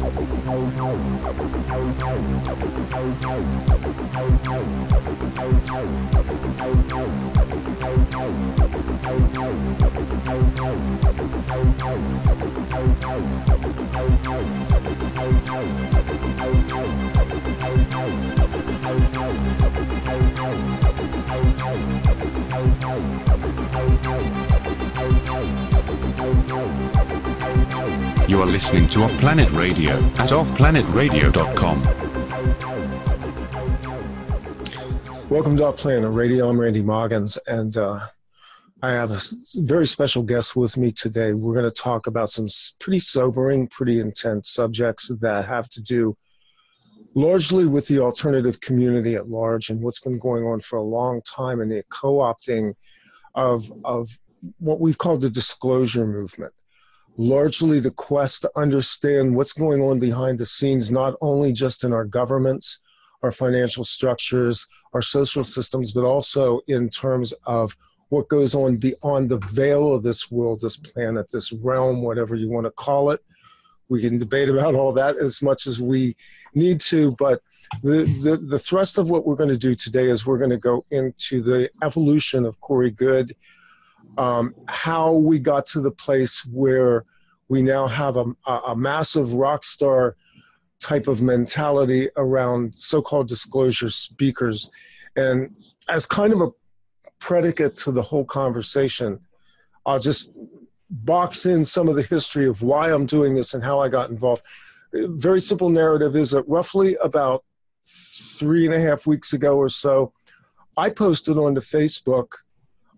Don't know. You are listening to Off Planet Radio at offplanetradio.com. Welcome to Off Planet Radio. I'm Randy Maugans, and uh, I have a very special guest with me today. We're going to talk about some pretty sobering, pretty intense subjects that have to do largely with the alternative community at large and what's been going on for a long time and the co opting of, of what we've called the disclosure movement largely the quest to understand what's going on behind the scenes, not only just in our governments, our financial structures, our social systems, but also in terms of what goes on beyond the veil of this world, this planet, this realm, whatever you want to call it. We can debate about all that as much as we need to, but the, the, the thrust of what we're going to do today is we're going to go into the evolution of Corey Goode, um, how we got to the place where we now have a, a massive rock star type of mentality around so-called disclosure speakers. And as kind of a predicate to the whole conversation i'll just box in some of the history of why i'm doing this and how i got involved. Very simple narrative is that roughly about three and a half weeks ago or so i posted onto facebook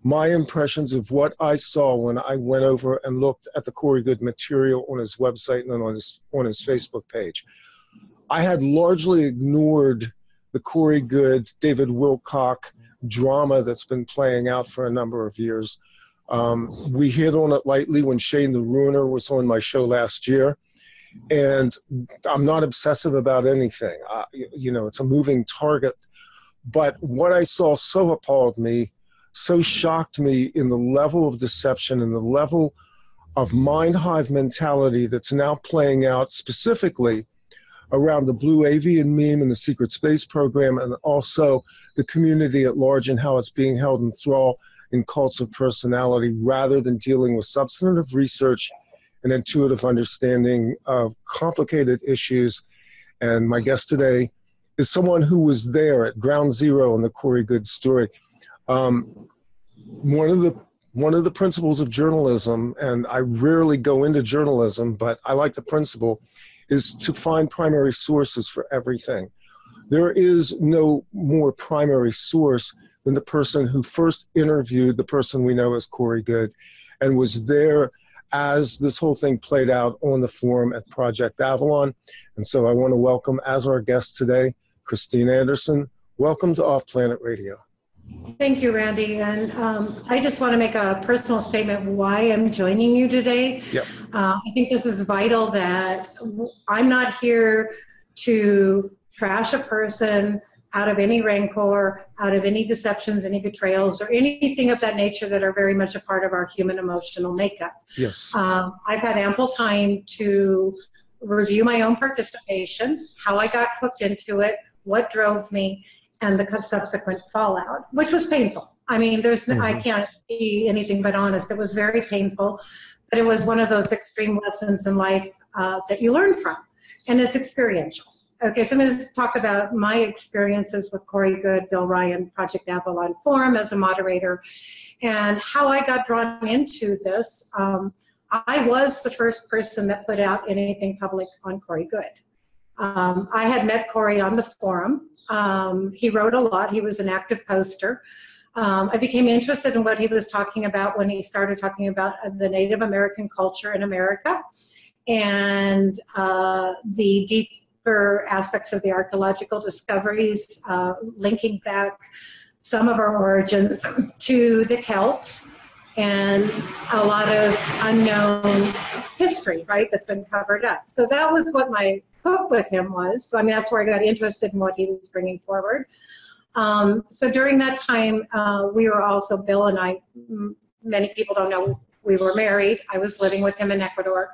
my impressions of what I saw when I went over and looked at the Corey Goode material on his website and on his on his Facebook page. I had largely ignored the Corey Goode David Wilcock drama that's been playing out for a number of years. Um, we hit on it lightly when Shane the Ruiner was on my show last year. And I'm not obsessive about anything. Uh, you know, it's a moving target. But what I saw so appalled me so shocked me in the level of deception and the level of mind hive mentality that's now playing out specifically around the blue avian meme and the secret space program and also the community at large and how it's being held in thrall in cults of personality rather than dealing with substantive research and intuitive understanding of complicated issues. And my guest today is someone who was there at ground zero in the corey goode story um, one of the one of the principles of journalism, and I rarely go into journalism, but I like the principle, is to find primary sources for everything. There is no more primary source than the person who first interviewed the person we know as Corey Goode and was there as this whole thing played out on the forum at Project Avalon. And so I want to welcome as our guest today, Christine Anderson. Welcome to Off Planet Radio. Thank you, Randy. And um, I just want to make a personal statement why I'm joining you today. Yep. Uh, I think this is vital that I'm not here to trash a person out of any rancor, out of any deceptions, any betrayals, or anything of that nature that are very much a part of our human emotional makeup. Yes. Um, I've had ample time to review my own participation, how I got hooked into it, what drove me, and the subsequent fallout, which was painful. I mean, there's mm-hmm. I can't be anything but honest. It was very painful, but it was one of those extreme lessons in life uh, that you learn from, and it's experiential. Okay, so I'm going to talk about my experiences with Corey Goode, Bill Ryan, Project Avalon Forum as a moderator, and how I got drawn into this. Um, I was the first person that put out anything public on Corey Goode. Um, I had met Corey on the forum. Um, he wrote a lot. He was an active poster. Um, I became interested in what he was talking about when he started talking about the Native American culture in America and uh, the deeper aspects of the archaeological discoveries, uh, linking back some of our origins to the Celts and a lot of unknown history, right, that's been covered up. So that was what my hook with him was. So, I mean, that's where I got interested in what he was bringing forward. Um, so during that time, uh, we were also, Bill and I, many people don't know, we were married. I was living with him in Ecuador.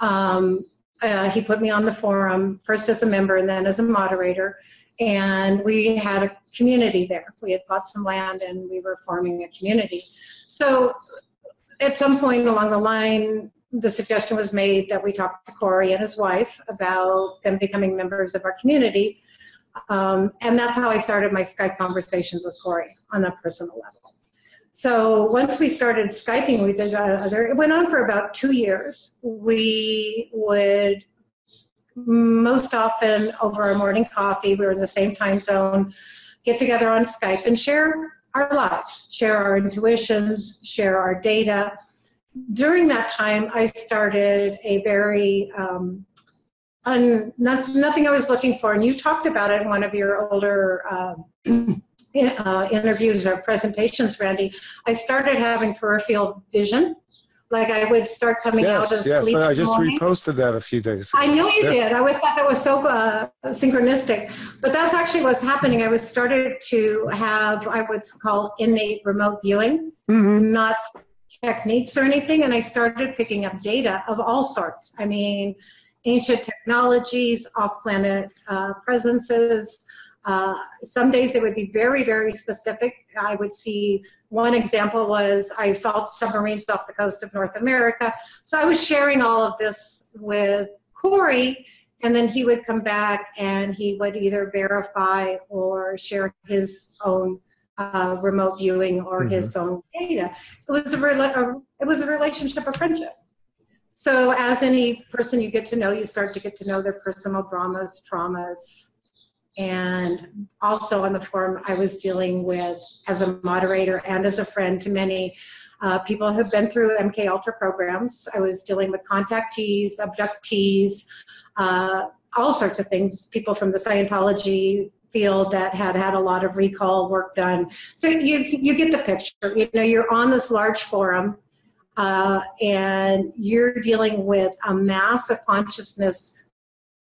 Um, uh, he put me on the forum, first as a member and then as a moderator. And we had a community there. We had bought some land and we were forming a community. So at some point along the line, the suggestion was made that we talk to Corey and his wife about them becoming members of our community. Um, and that's how I started my Skype conversations with Corey on a personal level. So once we started Skyping with each other, it went on for about two years. We would most often over our morning coffee, we were in the same time zone, get together on Skype and share our lives, share our intuitions, share our data. During that time, I started a very um, un, not, nothing I was looking for, and you talked about it in one of your older uh, uh, interviews or presentations, Randy. I started having peripheral vision, like I would start coming yes, out of yes, sleep. I just morning. reposted that a few days ago. I know you Yeah. did. I thought that was so uh, synchronistic, but that's actually what's happening. I was started to have I would call innate remote viewing, Mhm. not techniques or anything, and I started picking up data of all sorts. I mean, ancient technologies, off-planet uh, presences. Uh, some days it would be very, very specific. I would see one example was I saw submarines off the coast of North America. So I was sharing all of this with Corey, and then he would come back and he would either verify or share his own uh, remote viewing or his own data. It was a, rela- it was a relationship of friendship. So as any person you get to know, you start to get to know their personal dramas, traumas, and also on the forum, I was dealing with, as a moderator and as a friend to many uh, people who have been through MK Ultra programs. I was dealing with contactees, abductees, uh, all sorts of things, people from the Scientology field that had had a lot of recall work done. So you, you get the picture. You know, you're on this large forum uh, and you're dealing with a mass of consciousness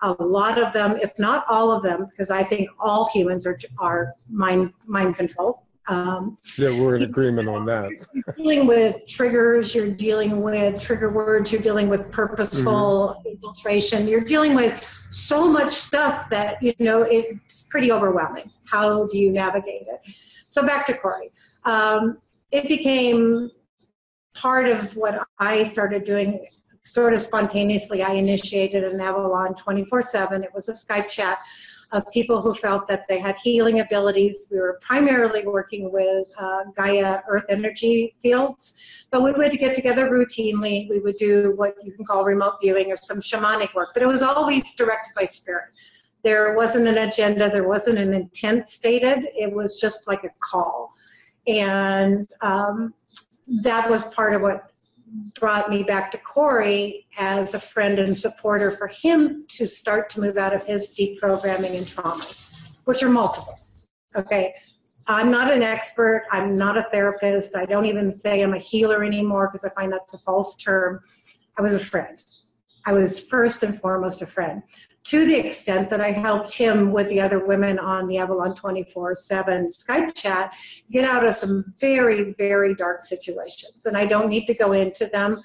a lot of them, if not all of them, because I think all humans are, are mind, mind control. Um, Yeah, we're in agreement on that. you're dealing with triggers, you're dealing with trigger words, you're dealing with purposeful infiltration, you're dealing with so much stuff that, you know, it's pretty overwhelming. How do you navigate it? So back to Corey. Um, it became part of what I started doing sort of spontaneously. I initiated an Avalon 24 7. It was a Skype chat of people who felt that they had healing abilities. We were primarily working with uh, Gaia Earth energy fields, but we would get together routinely. We would do what you can call remote viewing or some shamanic work, but it was always directed by spirit. There wasn't an agenda, there wasn't an intent stated, it was just like a call. And um, that was part of what brought me back to Corey as a friend and supporter for him to start to move out of his deprogramming and traumas, which are multiple. Okay. I'm not an expert. I'm not a therapist. I don't even say I'm a healer anymore because I find that's a false term. I was a friend. I was first and foremost a friend to the extent that I helped him with the other women on the Avalon 24 7 Skype chat get out of some very, very dark situations. And I don't need to go into them,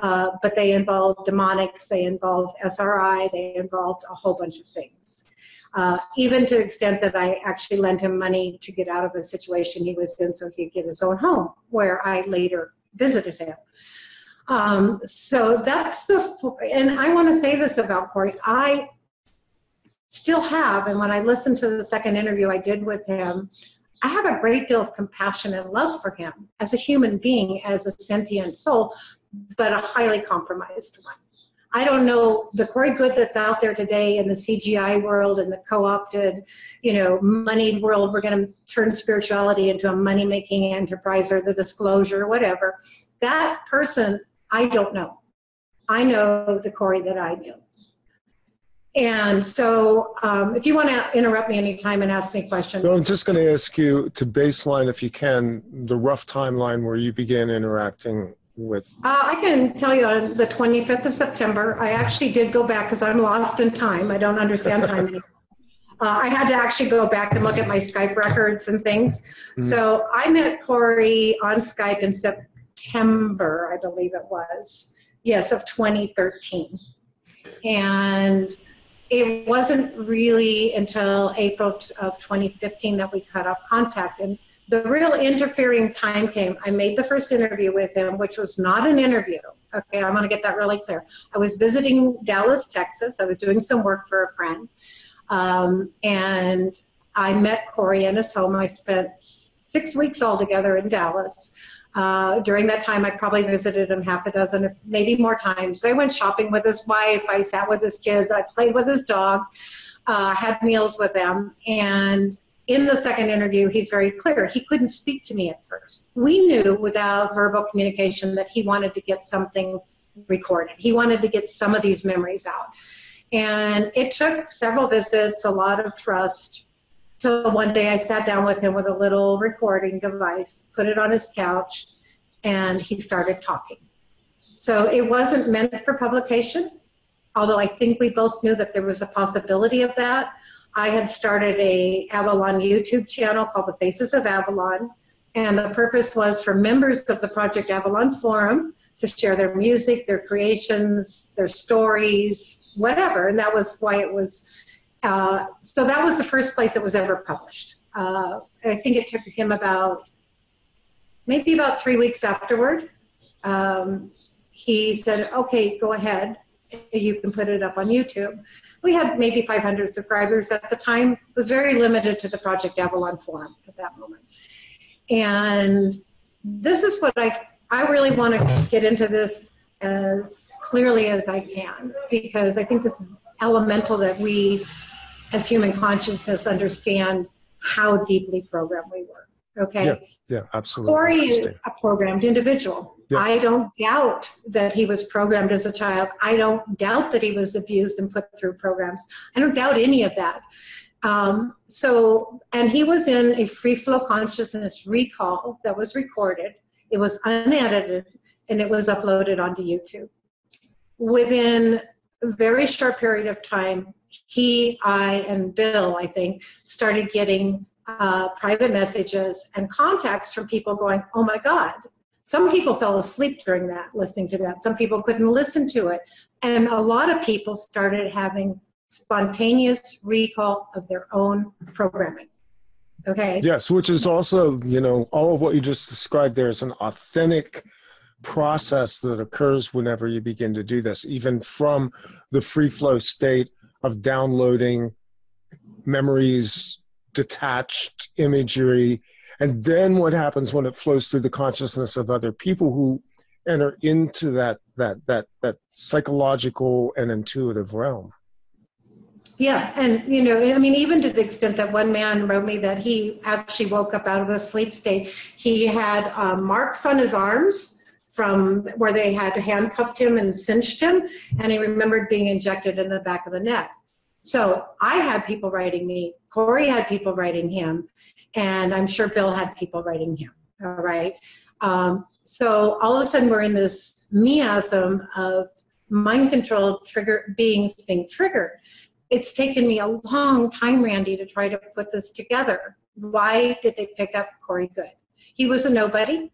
uh, but they involved demonics, they involved SRI, they involved a whole bunch of things. Uh, even to the extent that I actually lent him money to get out of a situation he was in so he could get his own home, where I later visited him. Um, so that's the, and I want to say this about Corey. I still have, and when I listened to the second interview I did with him, I have a great deal of compassion and love for him as a human being, as a sentient soul, but a highly compromised one. I don't know the Corey Goode that's out there today in the CGI world and the co-opted, you know, moneyed world. We're going to turn spirituality into a money-making enterprise or the disclosure, whatever. That person, I don't know. I know the Corey that I knew. And so, um, if you want to interrupt me anytime and ask me questions, No, I'm just going to ask you to baseline, if you can, the rough timeline where you began interacting with. Uh, I can tell you on the 25th of September, I actually did go back because I'm lost in time. I don't understand time anymore. Uh, I had to actually go back and look at my Skype records and things. So I met Corey on Skype in September, I believe it was. Yes, of 2013. And it wasn't really until April of 2015 that we cut off contact. And the real interfering time came. I made the first interview with him, which was not an interview. Okay, I want to get that really clear. I was visiting Dallas, Texas. I was doing some work for a friend. Um, and I met Corey in his home. I spent six weeks altogether in Dallas. Uh, during that time, I probably visited him half a dozen, maybe more times. I went shopping with his wife. I sat with his kids. I played with his dog. Uh, had meals with them. And in the second interview, he's very clear. He couldn't speak to me at first. We knew without verbal communication that he wanted to get something recorded. He wanted to get some of these memories out. And it took several visits, a lot of trust, till one day I sat down with him with a little recording device, put it on his couch, and he started talking. So it wasn't meant for publication, although I think we both knew that there was a possibility of that. I had started a Avalon YouTube channel called The Faces of Avalon, and the purpose was for members of the Project Avalon Forum to share their music, their creations, their stories, whatever. And that was why it was. Uh, so that was the first place it was ever published. Uh, I think it took him about maybe about three weeks afterward. Um, he said, "Okay, go ahead. You can put it up on YouTube." we had maybe 500 subscribers at the time. It was very limited to the Project Avalon forum at that moment. And this is what I, I really want to get into this as clearly as I can, because I think this is elemental that we, as human consciousness, understand how deeply programmed we were. Okay. Yeah, yeah absolutely. Corey is a programmed individual. Yes. I don't doubt that he was programmed as a child. I don't doubt that he was abused and put through programs. I don't doubt any of that. Um, so, and he was in a free flow consciousness recall that was recorded. It was unedited and it was uploaded onto YouTube. Within a very short period of time, he, I, and Bill, I think, started getting uh, private messages and contacts from people going, Oh my God, some people fell asleep during that, listening to that. Some people couldn't listen to it. And a lot of people started having spontaneous recall of their own programming. Okay. Yes, which is also, you know, all of what you just described there is an authentic process that occurs whenever you begin to do this, even from the free flow state of downloading memories, detached imagery, and then what happens when it flows through the consciousness of other people who enter into that that that that psychological and intuitive realm. Yeah and you know i mean even to the extent that one man wrote me that he actually woke up out of a sleep state he had um, marks on his arms from where they had handcuffed him and cinched him and he remembered being injected in the back of the neck so i had people writing me corey had people writing him and I'm sure Bill had people writing him. All right. Um, so all of a sudden we're in this miasm of mind control trigger beings being triggered. It's taken me a long time, Randy, to try to put this together. Why did they pick up Corey Goode? He was a nobody.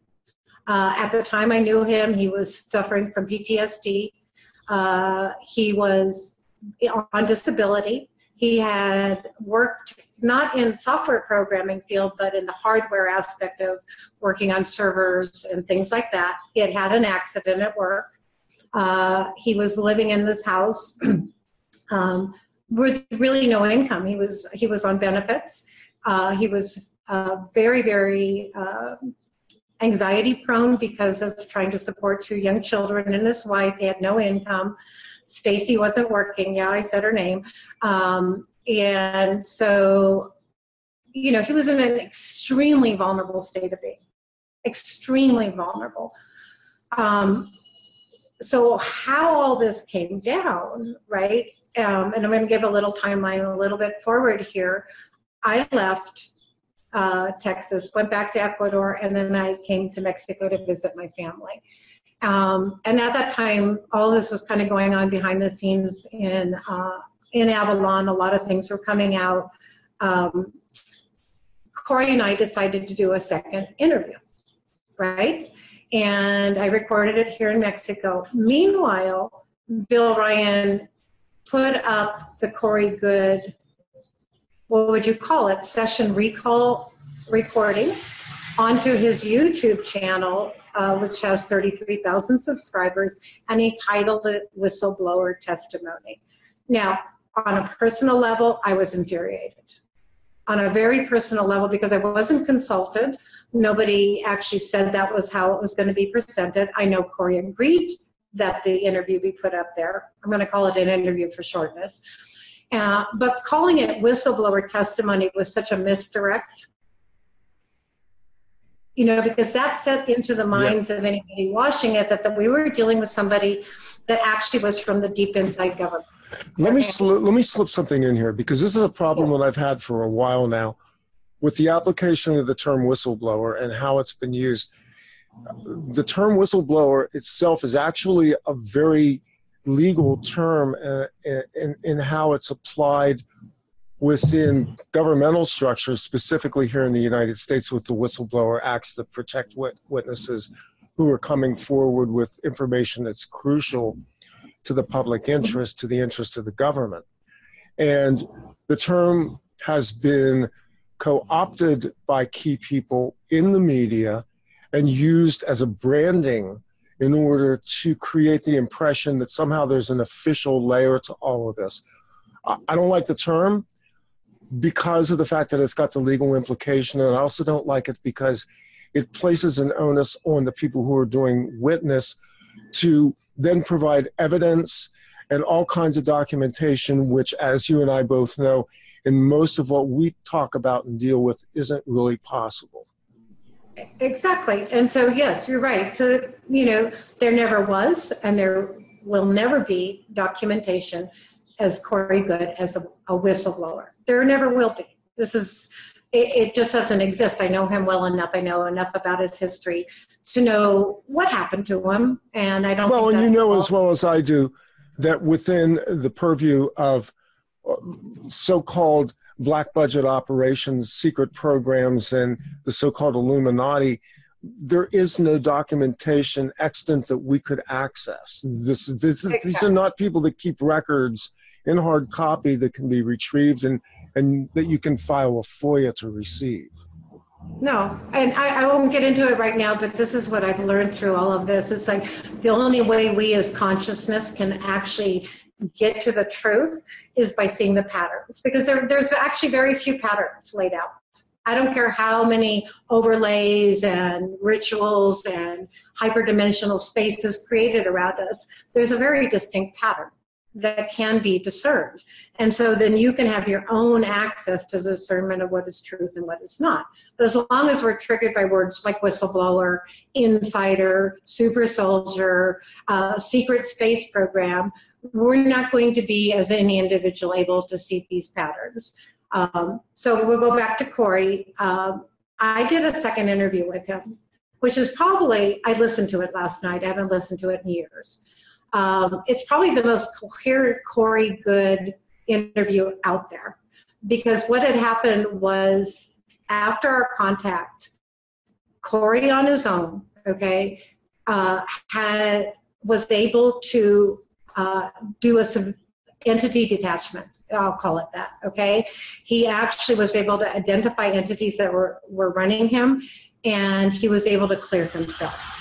Uh, at the time I knew him, he was suffering from PTSD. Uh, he was on disability. He had worked not in software programming field, but in the hardware aspect of working on servers and things like that. He had had an accident at work. Uh, he was living in this house um, with really no income. He was he was on benefits. Uh, he was uh, very very anxiety prone because of trying to support two young children and his wife. He had no income. Stacy wasn't working. Yeah, I said her name. Um, and so, you know, he was in an extremely vulnerable state of being, extremely vulnerable. Um, so, how all this came down, right? Um, and I'm going to give a little timeline a little bit forward here. I left uh, Texas, went back to Ecuador, and then I came to Mexico to visit my family. Um, and at that time, all this was kind of going on behind the scenes in uh, in Avalon. A lot of things were coming out. Um, Corey and I decided to do a second interview, right? And I recorded it here in Mexico. Meanwhile, Bill Ryan put up the Corey Goode, what would you call it, session recall recording onto his YouTube channel, uh, which has 33,000 subscribers, and he titled it Whistleblower Testimony. Now, on a personal level, I was infuriated. On a very personal level, because I wasn't consulted, nobody actually said that was how it was going to be presented. I know Corey agreed that the interview be put up there. I'm going to call it an interview for shortness. Uh, but calling it whistleblower testimony was such a misdirect. You know, because that set into the minds yeah. of anybody watching it that, that we were dealing with somebody that actually was from the deep inside government. Let me sli- let me slip something in here because this is a problem that I've had for a while now with the application of the term whistleblower and how it's been used. The term whistleblower itself is actually a very legal term uh, in, in how it's applied within governmental structures, specifically here in the United States with the whistleblower acts that protect wit- witnesses who are coming forward with information that's crucial to the public interest, to the interest of the government. And the term has been co opted by key people in the media and used as a branding in order to create the impression that somehow there's an official layer to all of this. I don't like the term because of the fact that it's got the legal implication, and I also don't like it because it places an onus on the people who are doing witness to then provide evidence and all kinds of documentation, which, as you and I both know, in most of what we talk about and deal with, isn't really possible. Exactly. And so, yes, you're right. So, you know, there never was and there will never be documentation as Corey Goode as a, a whistleblower. There never will be. This is, it, it, just doesn't exist. I know him well enough. I know enough about his history to know what happened to him. And I don't well, and you know as well as I do that within the purview of so-called black budget operations, secret programs, and the so-called Illuminati, there is no documentation extant that we could access. This, this exactly. these are not people that keep records in hard copy that can be retrieved and, and that you can file a FOIA to receive. No, and I, I, won't get into it right now, but this is what I've learned through all of this. It's like the only way we as consciousness can actually get to the truth is by seeing the patterns because there, there's actually very few patterns laid out. I don't care how many overlays and rituals and hyperdimensional spaces created around us, there's a very distinct pattern that can be discerned. And so then you can have your own access to discernment of what is truth and what is not. But as long as we're triggered by words like whistleblower, insider, super soldier, uh, secret space program, we're not going to be, as any individual, able to see these patterns. Um, so we'll go back to Corey. Um, I did a second interview with him, which is probably, I listened to it last night. I haven't listened to it in years. Um, it's probably the most coherent Corey Goode interview out there because what had happened was after our contact, Corey on his own, okay, uh, had was able to uh, do a entity detachment. I'll call it that. Okay, he actually was able to identify entities that were were running him, and he was able to clear himself.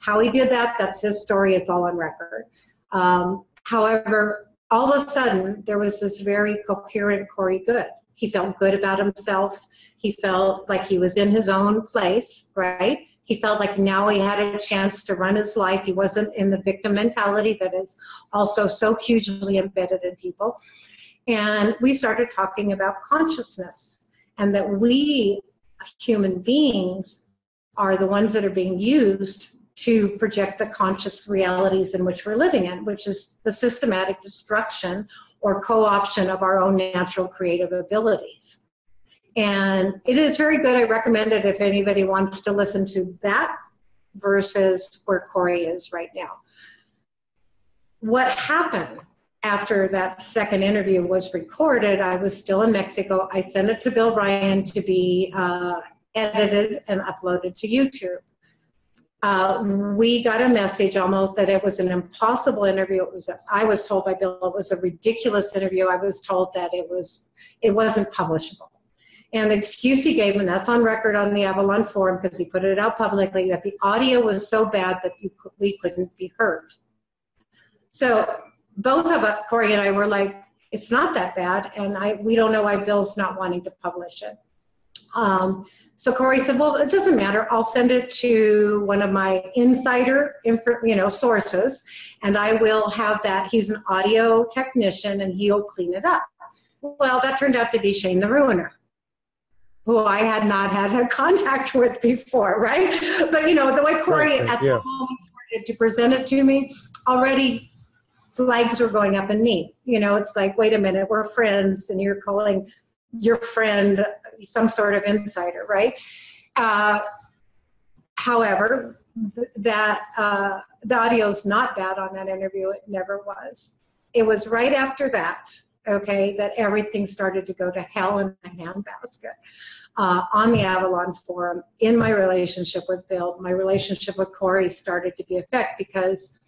How he did that, that's his story, it's all on record. Um, however, all of a sudden, there was this very coherent Corey Goode. He felt good about himself. He felt like he was in his own place, right? He felt like now he had a chance to run his life. He wasn't in the victim mentality that is also so hugely embedded in people. And we started talking about consciousness and that we human beings are the ones that are being used to project the conscious realities in which we're living in, which is the systematic destruction or co option of our own natural creative abilities. And it is very good. I recommend it if anybody wants to listen to that versus where Corey is right now. What happened after that second interview was recorded, I was still in Mexico. I sent it to Bill Ryan to be uh, edited and uploaded to YouTube uh, we got a message almost that it was an impossible interview. It was, a, I was told by Bill, it was a ridiculous interview. I was told that it was, it wasn't publishable. And the excuse he gave, and that's on record on the Avalon forum because he put it out publicly, that the audio was so bad that you, we couldn't be heard. So both of us, Corey and I, were like, it's not that bad, and I we don't know why Bill's not wanting to publish it. Um, so Corey said, "Well, it doesn't matter. I'll send it to one of my insider, you know, sources, and I will have that. He's an audio technician, and he'll clean it up." Well, that turned out to be Shane the Ruiner, who I had not had a contact with before, right? But you know, the way Corey right, at yeah. the moment started to present it to me, already flags were going up in me. You know, it's like, wait a minute, we're friends, and you're calling your friend some sort of insider, right? Uh, however, that uh, the audio is not bad on that interview. It never was. It was right after that, okay, that everything started to go to hell in a handbasket. Uh, on the Avalon forum, in my relationship with Bill, my relationship with Corey started to be affected because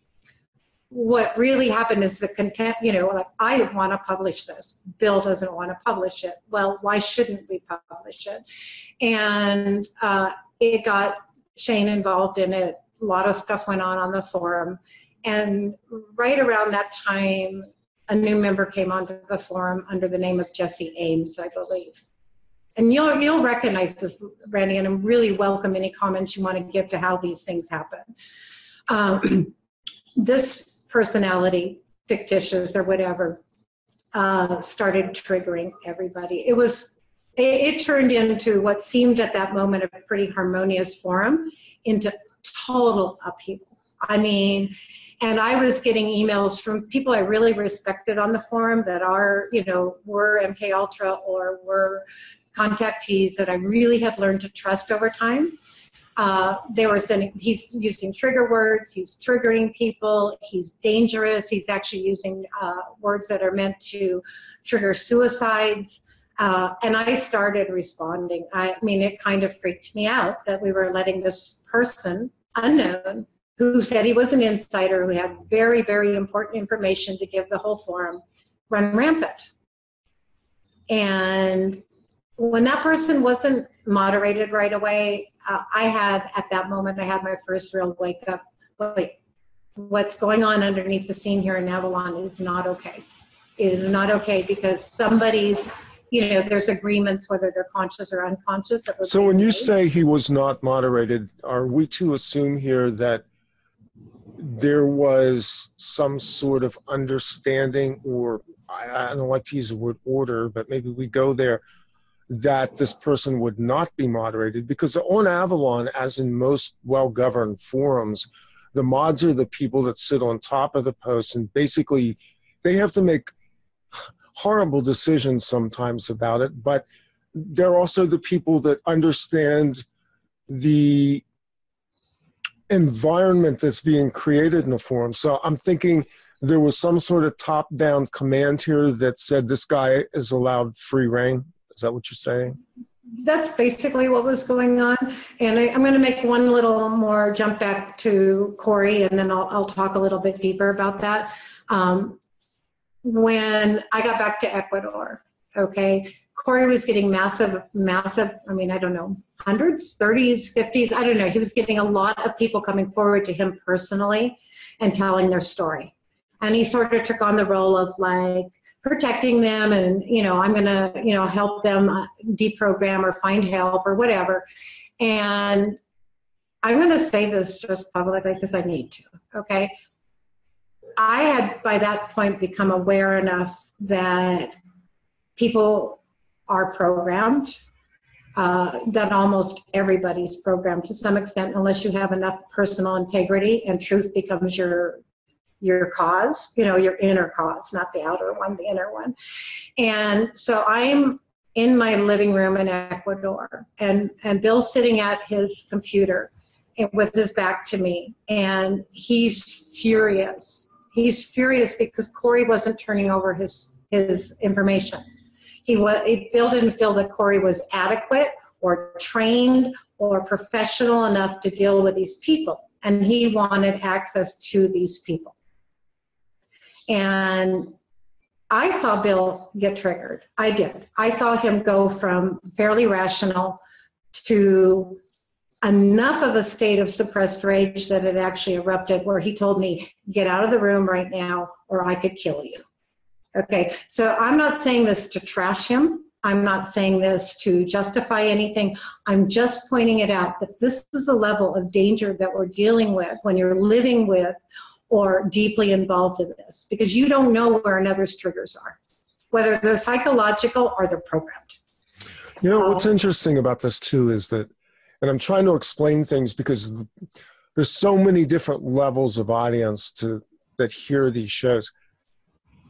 what really happened is the content, you know, like I want to publish this. Bill doesn't want to publish it. Well, why shouldn't we publish it? And uh, it got Shane involved in it. A lot of stuff went on on the forum. And right around that time, a new member came onto the forum under the name of Jesse Ames, I believe. And you'll, you'll recognize this, Randy, and I'm really welcome any comments you want to give to how these things happen. Um, this personality, fictitious or whatever, uh, started triggering everybody. It was, it, it turned into what seemed at that moment a pretty harmonious forum into total upheaval. I mean, and I was getting emails from people I really respected on the forum that are, you know, were MK Ultra or were contactees that I really have learned to trust over time. Uh, they were sending, he's using trigger words, he's triggering people, he's dangerous, he's actually using uh, words that are meant to trigger suicides. Uh, and I started responding. I mean, it kind of freaked me out that we were letting this person, unknown, who said he was an insider, who had very, very important information to give the whole forum, run rampant. And when that person wasn't moderated right away, uh, I had at that moment I had my first real wake up. Wait, what's going on underneath the scene here in Avalon is not okay. It is not okay because somebody's you know there's agreements whether they're conscious or unconscious. so when you say he was not moderated, are we to assume here that there was some sort of understanding or I, don't like to use the word order, but maybe we go there that this person would not be moderated because on Avalon, as in most well governed forums, the mods are the people that sit on top of the posts and basically they have to make horrible decisions sometimes about it, but they're also the people that understand the environment that's being created in the forum. So I'm thinking there was some sort of top down command here that said this guy is allowed free reign. Is that what you're saying? That's basically what was going on. And I, am going to make one little more jump back to Corey, and then I'll, I'll talk a little bit deeper about that. Um, when I got back to Ecuador, okay, Corey was getting massive, massive, I mean, I don't know, hundreds, 30s, 50s, I don't know. He was getting a lot of people coming forward to him personally and telling their story. And he sort of took on the role of like, protecting them and you know i'm going to you know help them uh, deprogram or find help or whatever and i'm going to say this just publicly because i need to okay i had by that point become aware enough that people are programmed uh, that almost everybody's programmed to some extent unless you have enough personal integrity and truth becomes your your cause, you know, your inner cause, not the outer one, the inner one. And so I'm in my living room in Ecuador, and, and Bill's sitting at his computer with his back to me, and he's furious. He's furious because Corey wasn't turning over his, his information. He was, Bill didn't feel that Corey was adequate or trained or professional enough to deal with these people. And he wanted access to these people. And I saw Bill get triggered. I did. I saw him go from fairly rational to enough of a state of suppressed rage that it actually erupted where he told me, Get out of the room right now, or I could kill you. Okay, so I'm not saying this to trash him. I'm not saying this to justify anything. I'm just pointing it out that this is a level of danger that we're dealing with when you're living with or deeply involved in this because you don't know where another's triggers are, whether they're psychological or they're programmed. You know, what's um, interesting about this too is that, and I'm trying to explain things because there's so many different levels of audience to that hear these shows.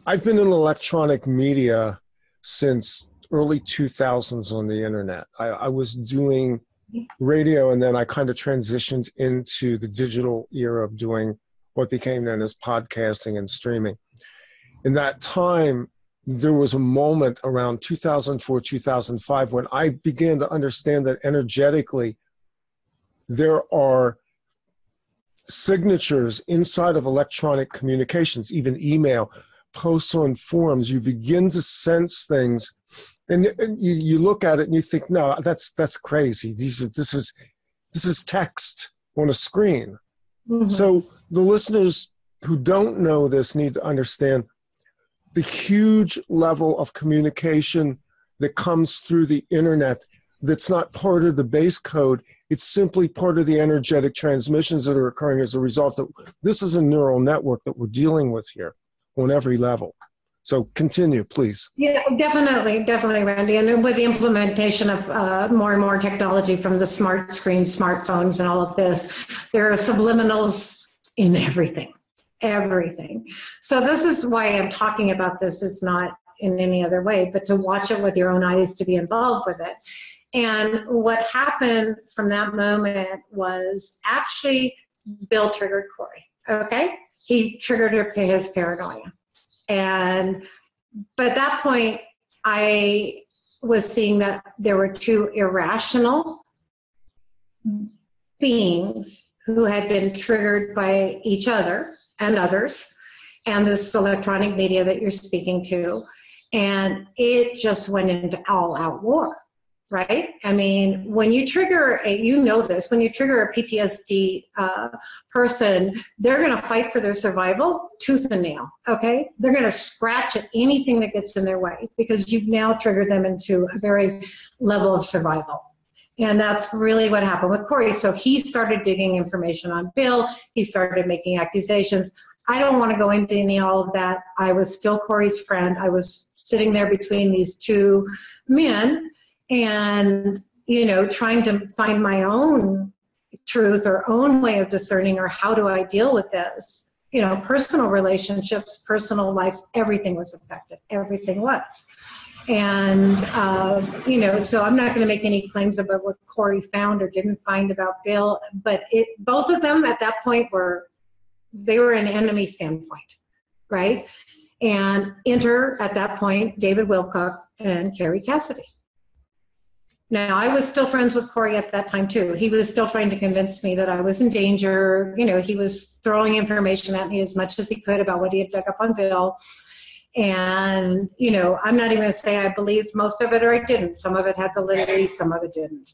I've been in electronic media since early 2000s on the internet. I, I was doing radio and then I kind of transitioned into the digital era of doing what became known as podcasting and streaming. In that time, there was a moment around 2004, 2005 when I began to understand that energetically there are signatures inside of electronic communications, even email, posts on forums. You begin to sense things and, and you, you look at it and you think, no, that's that's crazy. These are, this is this is text on a screen. Mm-hmm. So the listeners who don't know this need to understand the huge level of communication that comes through the internet that's not part of the base code it's simply part of the energetic transmissions that are occurring as a result of this is a neural network that we're dealing with here on every level so continue, please. Yeah, definitely, definitely, Randy. And with the implementation of uh, more and more technology from the smart screens, smartphones, and all of this, there are subliminals in everything, everything. So this is why I'm talking about this. It's not in any other way, but to watch it with your own eyes, to be involved with it. And what happened from that moment was actually Bill triggered Corey. Okay, he triggered his paranoia and but at that point, I was seeing that there were two irrational beings who had been triggered by each other and others, and this electronic media that you're speaking to. And it just went into all out war right? I mean, when you trigger, a, you know this, when you trigger a PTSD uh, person, they're going to fight for their survival tooth and nail, okay? They're going to scratch at anything that gets in their way because you've now triggered them into a very level of survival. And that's really what happened with Corey. So he started digging information on Bill. He started making accusations. I don't want to go into any all of that. I was still Corey's friend. I was sitting there between these two men and you know trying to find my own truth or own way of discerning or how do i deal with this? You know personal relationships personal lives everything was affected. Everything was. And uh, you know so i'm not going to make any claims about what corey found or didn't find about bill but it both of them at that point were they were an enemy standpoint right? And enter at that point david wilcock and kerry cassidy now, I was still friends with Corey at that time too. He was still trying to convince me that I was in danger. You know, he was throwing information at me as much as he could about what he had dug up on Bill. And, you know, I'm not even going to say I believed most of it or I didn't. Some of it had validity, some of it didn't.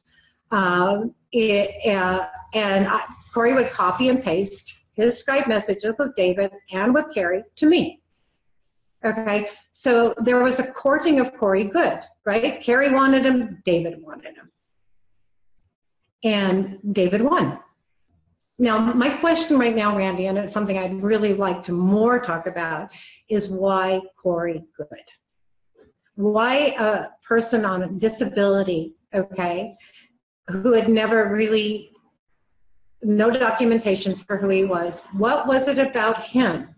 Um, it, uh, and I, Corey would copy and paste his Skype messages with David and with Kerry to me. Okay, so there was a courting of Corey Goode right? Kerry wanted him, David wanted him. And David won. Now, my question right now, Randy, and it's something I'd really like to more talk about, is why Corey Goode? Why a person on a disability, okay, who had never really, no documentation for who he was, what was it about him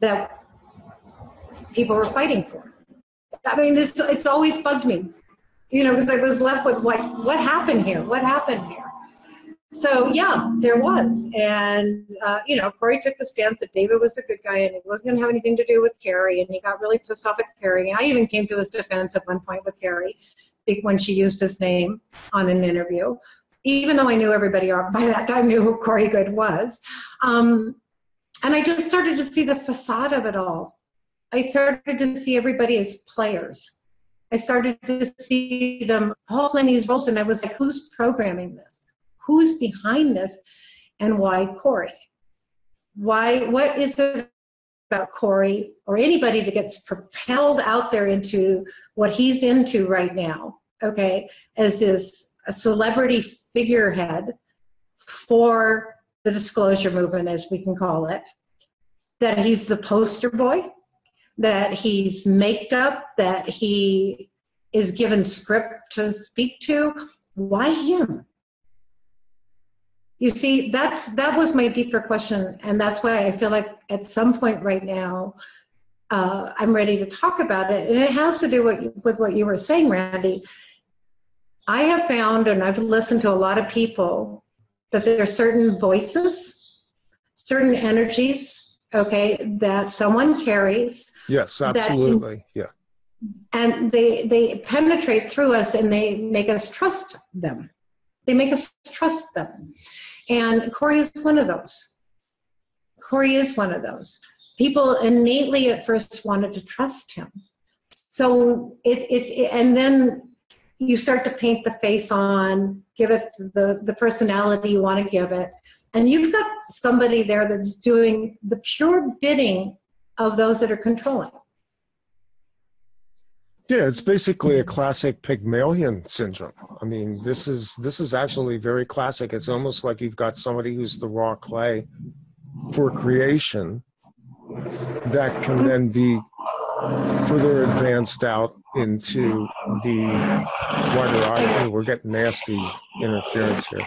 that people were fighting for? I mean, this it's always bugged me, you know, because I was left with what, what happened here? What happened here? So yeah, there was, and uh, you know, Corey took the stance that David was a good guy and it wasn't going to have anything to do with Kerry, and he got really pissed off at Kerry. I even came to his defense at one point with Kerry when she used his name on an interview, even though I knew everybody by that time knew who Corey Goode was. Um, and I just started to see the facade of it all. I started to see everybody as players. I started to see them all playing these roles, and I was like, who's programming this? Who's behind this? And why Corey? Why, what is it about Corey or anybody that gets propelled out there into what he's into right now, okay, as this a celebrity figurehead for the disclosure movement, as we can call it, that he's the poster boy, that he's maked up, that he is given script to speak to. Why him? You see, that's that was my deeper question, and that's why I feel like at some point right now, uh, I'm ready to talk about it, and it has to do with, with what you were saying, Randy. I have found, and I've listened to a lot of people, that there are certain voices, certain energies, okay, that someone carries. Yes, absolutely. That, yeah. And they they penetrate through us, and they make us trust them. They make us trust them. And Corey is one of those. Corey is one of those. People innately at first wanted to trust him. So it, it, it and then you start to paint the face on, give it the, the personality you want to give it. And you've got somebody there that's doing the pure bidding of those that are controlling. Yeah, it's basically a classic Pygmalion syndrome. I mean, this is this is actually very classic. It's almost like you've got somebody who's the raw clay for creation that can then be further advanced out into the wider eye. We're getting nasty interference here.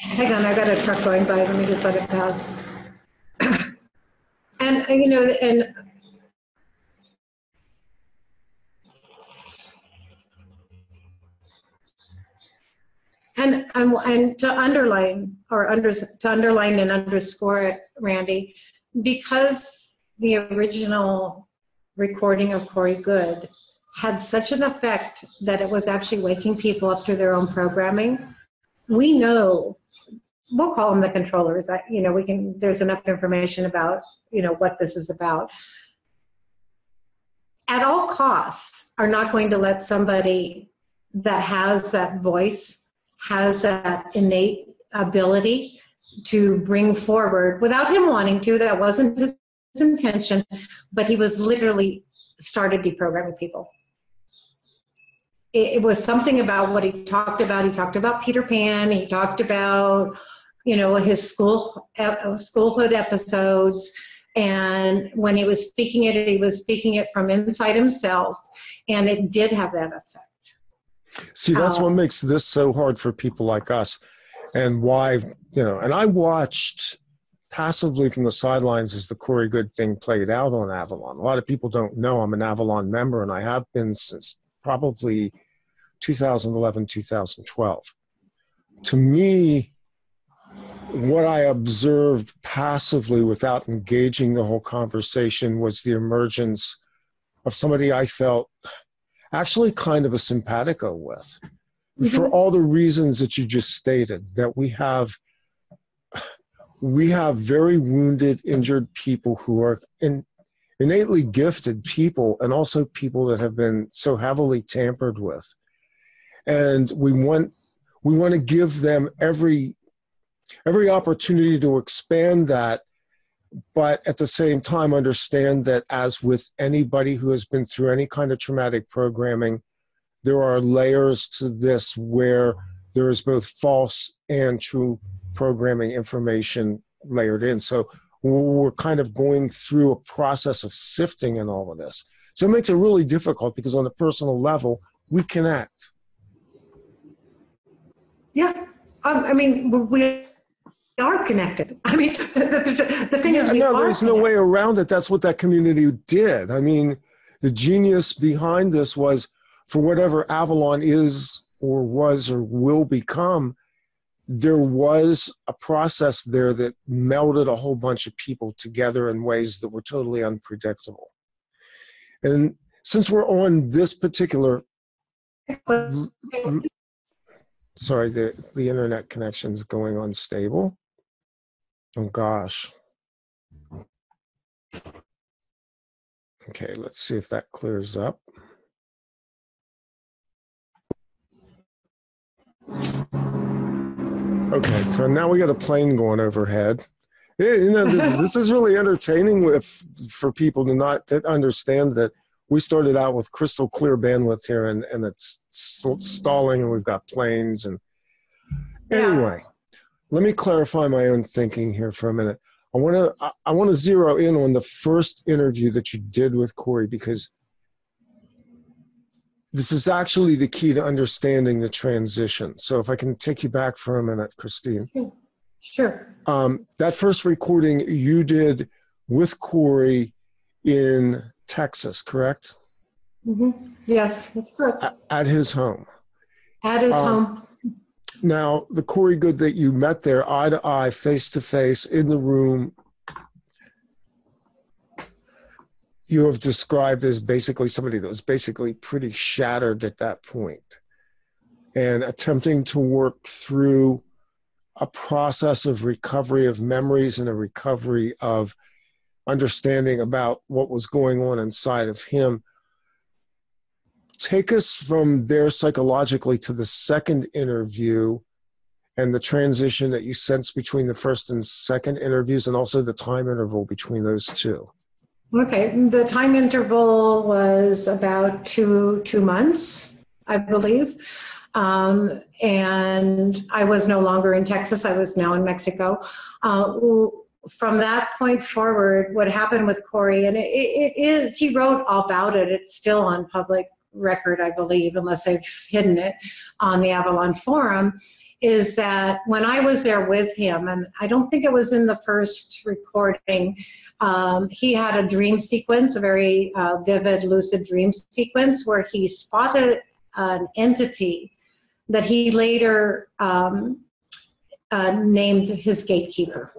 Hang on, I got a truck going by. Let me just let it pass. And uh, you know, and And, and to underline or under, to underline and underscore it, Randy, because the original recording of Corey Goode had such an effect that it was actually waking people up to their own programming. We know, we'll call them the controllers. I, you know, we can. There's enough information about you know what this is about. At all costs, are not going to let somebody that has that voice has that innate ability to bring forward without him wanting to. That wasn't his intention, but he was literally started deprogramming people. It, it was something about what he talked about. He talked about Peter Pan. He talked about, you know, his school uh, schoolhood episodes. And when he was speaking it, he was speaking it from inside himself, and it did have that effect. See, that's what makes this so hard for people like us, and why you know. And I watched passively from the sidelines as the Corey Goode thing played out on Avalon. A lot of people don't know I'm an Avalon member, and I have been since probably 2011, 2012. To me, what I observed passively without engaging the whole conversation was the emergence of somebody I felt actually kind of a simpatico with mm-hmm. for all the reasons that you just stated that we have we have very wounded injured people who are in, innately gifted people and also people that have been so heavily tampered with and we want we want to give them every every opportunity to expand that but at the same time understand that as with anybody who has been through any kind of traumatic programming there are layers to this where there is both false and true programming information layered in. So we're kind of going through a process of sifting in all of this. So it makes it really difficult because on a personal level we connect yeah. Um, i mean we are connected. I mean, the, the, the thing yeah, is, we no, there's connected. no way around it. That's what that community did. I mean, the genius behind this was for whatever Avalon is or was or will become, there was a process there that melded a whole bunch of people together in ways that were totally unpredictable. And since we're on this particular Sorry, the, the internet connection is going unstable. Oh gosh. Okay, let's see if that clears up. Okay, so now we got a plane going overhead. Yeah, you know, th- this is really entertaining with for people to not to understand that we started out with crystal clear bandwidth here, and and it's stalling, and we've got planes, and Yeah. Let me clarify my own thinking here for a minute. I want to I, I want to zero in on the first interview that you did with Corey because this is actually the key to understanding the transition. So if I can take you back for a minute, Christine. Sure. Um, that first recording you did with Corey in Texas, correct? Mm-hmm. Yes, that's correct. A- At his home. At his Um, home. Now, the Corey Goode that you met there, eye to eye, face to face, in the room, you have described as basically somebody that was basically pretty shattered at that point and attempting to work through a process of recovery of memories and a recovery of understanding about what was going on inside of him. Take us from there psychologically to the second interview and the transition that you sense between the first and second interviews and also the time interval between those two. Okay, the time interval was about two two months, I believe, um, and I was no longer in Texas. I was now in Mexico. Uh, from that point forward, what happened with Corey, and it, it is he wrote all about it. It's still on public record, I believe, unless they've hidden it on the Avalon Forum. Is that when I was there with him, and I don't think it was in the first recording. Um, he had a dream sequence, a very uh, vivid, lucid dream sequence, where he spotted an entity that he later um, uh, named his gatekeeper.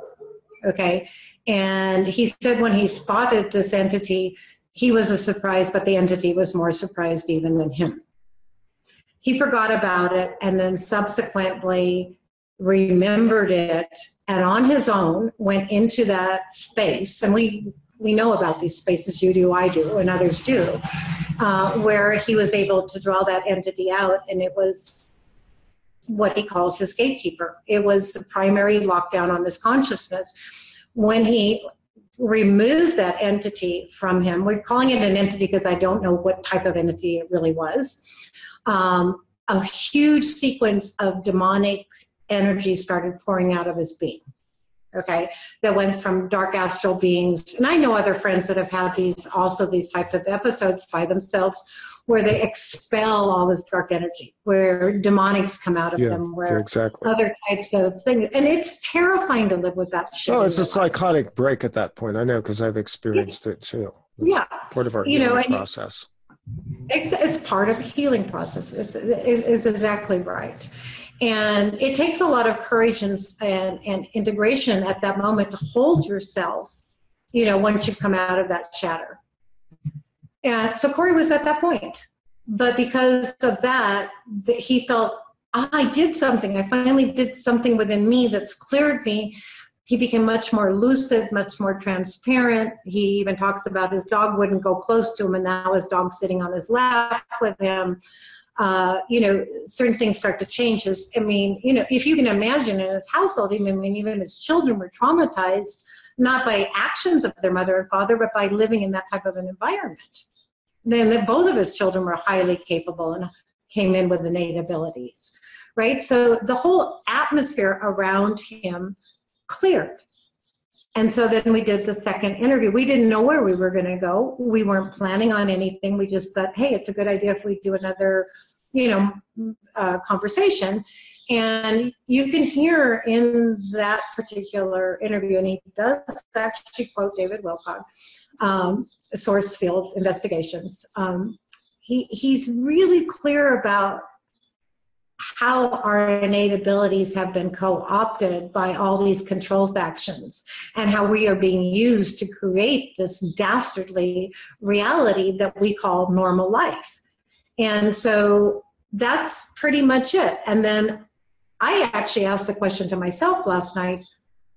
Okay. And he said when he spotted this entity, he was a surprise, but the entity was more surprised even than him. He forgot about it and then subsequently remembered it and on his own went into that space. And we we know about these spaces you do i do and others do uh, where he was able to draw that entity out and it was what he calls his gatekeeper. It was the primary lockdown on his consciousness. When he removed that entity from him. We're calling it an entity because i don't know what type of entity it really was. Um, a huge sequence of demonic energy started pouring out of his being okay? That went from dark astral beings and i know other friends that have had these also these type of episodes by themselves where they expel all this dark energy where demonics come out of Yeah, them where exactly. other types of things and it's terrifying to live with that shit Oh, it's a your life. psychotic break at that point. I know because I've experienced it too. It's yeah part of our You know, process. It's, it's part of the healing process. It's, it is exactly right. And it takes a lot of courage and, and, and integration at that moment to hold yourself, you know, once you've come out of that shatter. And so Corey was at that point. But because of that, that he felt, I did something. I finally did something within me that's cleared me. He became much more lucid, much more transparent. He even talks about his dog wouldn't go close to him, and now his dog's sitting on his lap with him. Uh, you know, certain things start to change. His, I mean, you know, if you can imagine in his household, I mean, even his children were traumatized not by actions of their mother and father, but by living in that type of an environment. Then both of his children were highly capable and came in with innate abilities, right? So the whole atmosphere around him cleared. And so then we did the second interview. We didn't know where we were going to go. We weren't planning on anything. We just thought, hey, it's a good idea if we do another, you know, uh, conversation. And you can hear in that particular interview, and he does actually quote David Wilcock, um, Source Field Investigations. Um, he, he's really clear about how our innate abilities have been co-opted by all these control factions and how we are being used to create this dastardly reality that we call normal life and so that's pretty much it. And then I actually asked the question to myself last night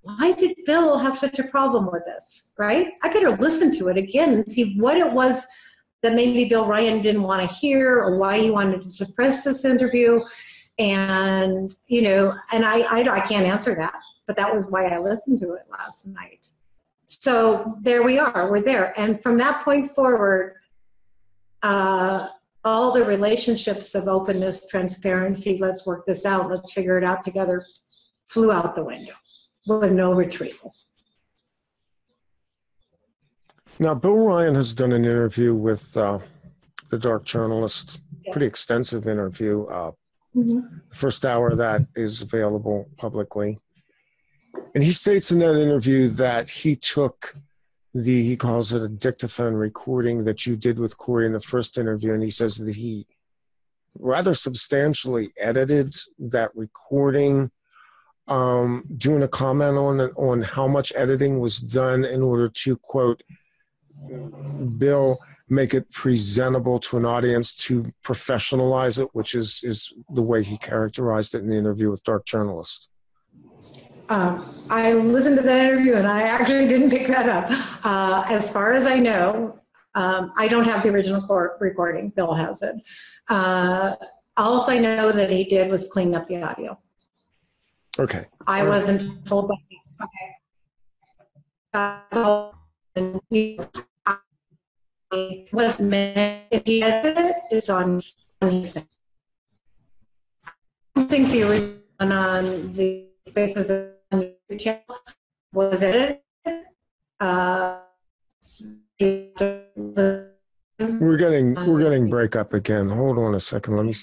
why did Bill have such a problem with this? Right? I could have listened to it again and see what it was that maybe Bill Ryan didn't want to hear or why he wanted to suppress this interview. And, you know, and I, I, I can't answer that, but that was why I listened to it last night. So there we are, we're there. And from that point forward, uh, all the relationships of openness, transparency, let's work this out, let's figure it out together, flew out the window with no retrieval. Now, Bill Ryan has done an interview with uh, the Dark Journalist, pretty extensive interview. Uh, mm-hmm. The first hour of that is available publicly. And he states in that interview that he took the, he calls it a dictaphone recording that you did with Corey in the first interview. And he says that he rather substantially edited that recording um, doing a comment on on how much editing was done in order to quote bill make it presentable to an audience to professionalize it which is is the way he characterized it in the interview with dark journalist um, I listened to that interview and I actually didn't pick that up. Uh, as far as I know, um, I don't have the original court recording. Bill has it. Uh, all I know that he did was clean up the audio. Okay. I wasn't told by, okay. That's all. I wasn't meant, if he edited it, it's on, on his. I don't think the original one on the Faces on the channel was edited. Uh, we're getting we're getting break up again. Hold on a second. Let me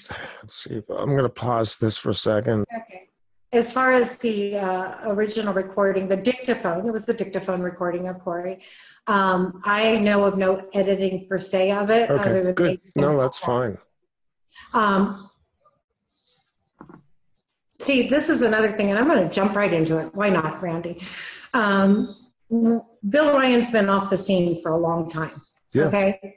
let's see. I'm going to pause this for a second. Okay as far as the uh, original recording, the dictaphone, it was the dictaphone recording of Corey. Um, I know of no editing per se of it. Okay, good. No, that's fine. Um, see, this is another thing, and I'm going to jump right into it. Why not, Randy? Um, Bill Ryan's been off the scene for a long time. Yeah. Okay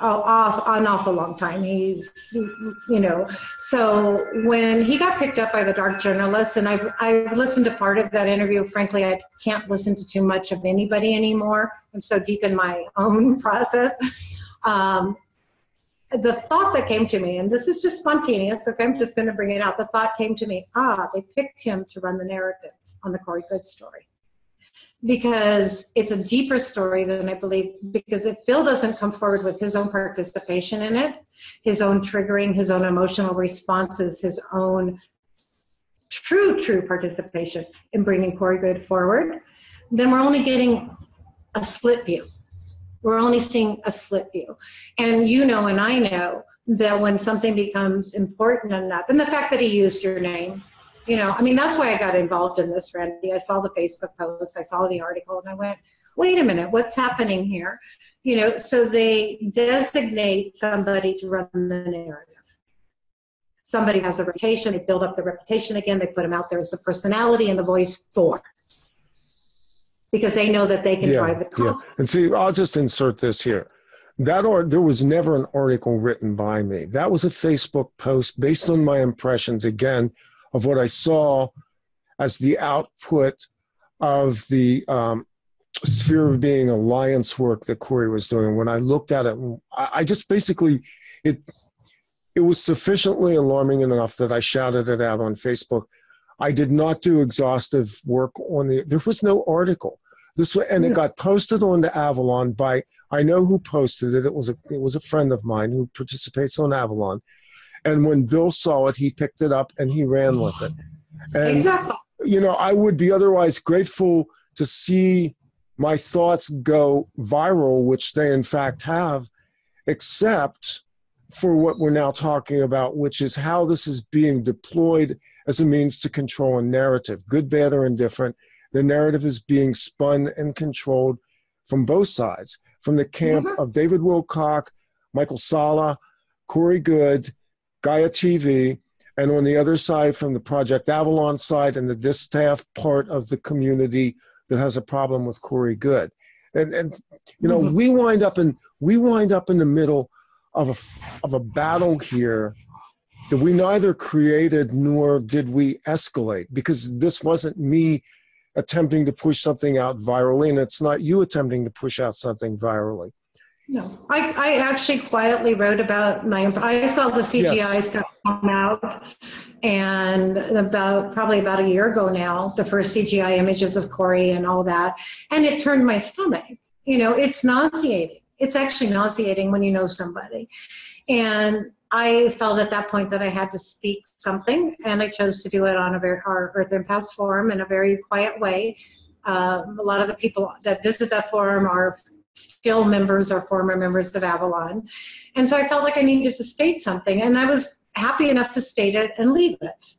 off an awful long time. He's, you know, so when he got picked up by the dark journalists, and I I listened to part of that interview. Frankly, I can't listen to too much of anybody anymore. I'm so deep in my own process. Um, the thought that came to me, and this is just spontaneous, okay, I'm just going to bring it out. The thought came to me, ah, they picked him to run the narrative on the Corey Goode story because it's a deeper story than I believe. Because if Bill doesn't come forward with his own participation in it, his own triggering, his own emotional responses, his own true, true participation in bringing Corey Goode forward, then we're only getting a slit view. We're only seeing a slit view. And you know, and I know that when something becomes important enough, and the fact that he used your name, you know, I mean, that's why I got involved in this, Randy. I saw the Facebook post, I saw the article, and I went, wait a minute, what's happening here? You know, so they designate somebody to run the narrative. Somebody has a reputation, they build up the reputation again, they put them out there as the personality and the voice for because they know that they can yeah, drive the car. Yeah. And see, I'll just insert this here. That or there was never an article written by me. That was a Facebook post based on my impressions. Again, of what I saw as the output of the um, sphere of being alliance work that Corey was doing. When I looked at it, I just basically it it was sufficiently alarming enough that I shouted it out on Facebook. I did not do exhaustive work on the. There was no article. This was, and it got posted on the Avalon by I know who posted it. It was a it was a friend of mine who participates on Avalon, and when Bill saw it, he picked it up and he ran with it. And, exactly. you know, I would be otherwise grateful to see my thoughts go viral, which they in fact have, except for what we're now talking about, which is how this is being deployed as a means to control a narrative, good, bad, or indifferent. The narrative is being spun and controlled from both sides, from the camp mm-hmm. of David Wilcock, Michael Salla, Corey Goode, Gaia TV, and on the other side from the Project Avalon side and the distaff part of the community that has a problem with Corey Goode. And, and you know, mm-hmm. we wind up in we wind up in the middle of a of a battle here we neither created nor did we escalate because this wasn't me attempting to push something out virally and it's not you attempting to push out something virally no, I, I actually quietly wrote about my. I saw the CGI yes. stuff come out, and about probably about a year ago now, the first CGI images of Corey and all that, and it turned my stomach. You know, it's nauseating. It's actually nauseating when you know somebody, and I felt at that point that I had to speak something, and I chose to do it on a very our Earth Empaths forum in a very quiet way. Um, a lot of the people that visit that forum are still members or former members of Avalon. And so I felt like I needed to state something, and I was happy enough to state it and leave it.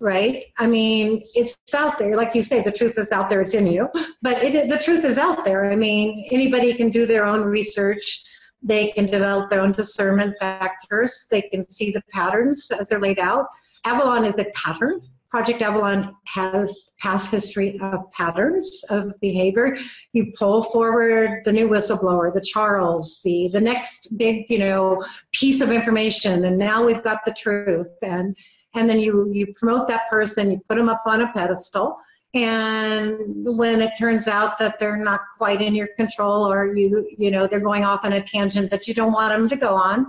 Right? I mean, it's out there. Like you say, the truth is out there, it's in you. But it, the truth is out there. I mean, anybody can do their own research. They can develop their own discernment factors. They can see the patterns as they're laid out. Avalon is a pattern. Project Avalon has past history of patterns of behavior. You pull forward the new whistleblower, the Charles, the the next big, you know, piece of information, and now we've got the truth. And and then you you promote that person, you put them up on a pedestal. And when it turns out that they're not quite in your control, or you you know they're going off on a tangent that you don't want them to go on,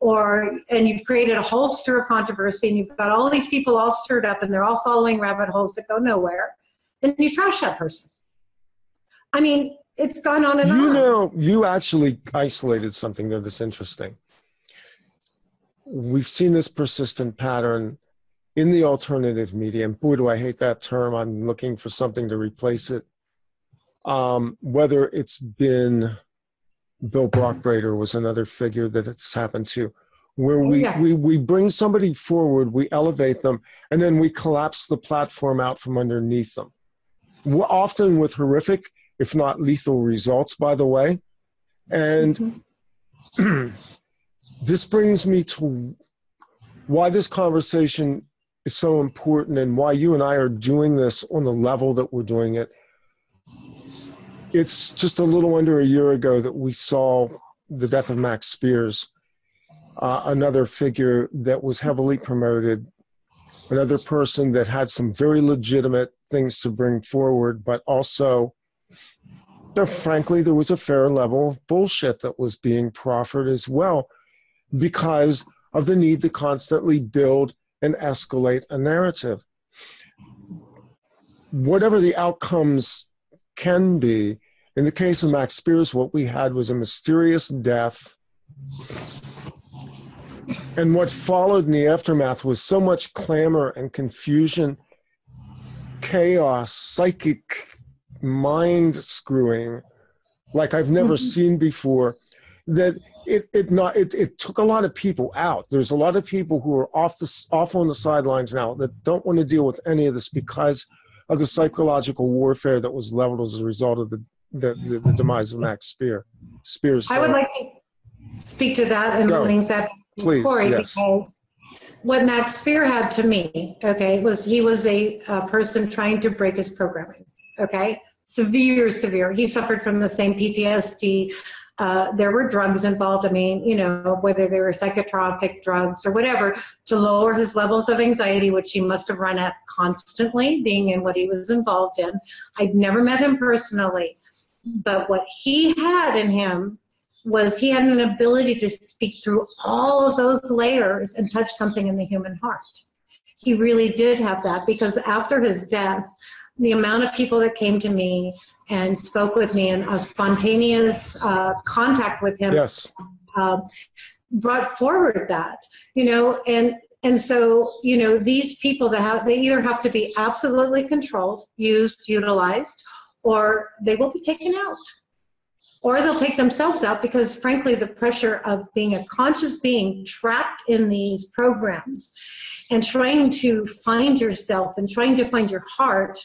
or and you've created a whole stir of controversy and you've got all these people all stirred up and they're all following rabbit holes that go nowhere then you trash that person i mean it's gone on and on. you know you actually isolated something that's interesting we've seen this persistent pattern in the alternative media and boy do i hate that term i'm looking for something to replace it um, whether it's been Bill Brockbrader was another figure that it's happened to, where we, yeah. we, we bring somebody forward, we elevate them, and then we collapse the platform out from underneath them. Often with horrific, if not lethal results, by the way. And mm-hmm. this brings me to why this conversation is so important and why you and I are doing this on the level that we're doing it. It's just a little under a year ago that we saw the death of Max Spiers, uh, another figure that was heavily promoted, another person that had some very legitimate things to bring forward, but also, there, frankly, there was a fair level of bullshit that was being proffered as well because of the need to constantly build and escalate a narrative. Whatever the outcomes can be. In the case of Max Spiers, what we had was a mysterious death. And what followed in the aftermath was so much clamor and confusion, chaos, psychic mind screwing, like I've never mm-hmm. seen before, that it, it not it, it took a lot of people out. There's a lot of people who are off the off on the sidelines now that don't want to deal with any of this because of the psychological warfare that was leveled as a result of the the, the, the demise of Max Spear. Spiers. I would like to speak to that and Go. link that Please, Corey yes. because what Max Spear had to me, okay, was he was a, a person trying to break his programming, okay, severe, severe. He suffered from the same PTSD uh, there were drugs involved. I mean, you know, whether they were psychotropic drugs or whatever, to lower his levels of anxiety, which he must have run at constantly, being in what he was involved in. I'd never met him personally, but what he had in him was he had an ability to speak through all of those layers and touch something in the human heart. He really did have that because after his death, the amount of people that came to me and spoke with me and a spontaneous uh, contact with him yes. uh, brought forward that you know and and so you know these people that have they either have to be absolutely controlled used utilized or they will be taken out or they'll take themselves out because frankly the pressure of being a conscious being trapped in these programs and trying to find yourself and trying to find your heart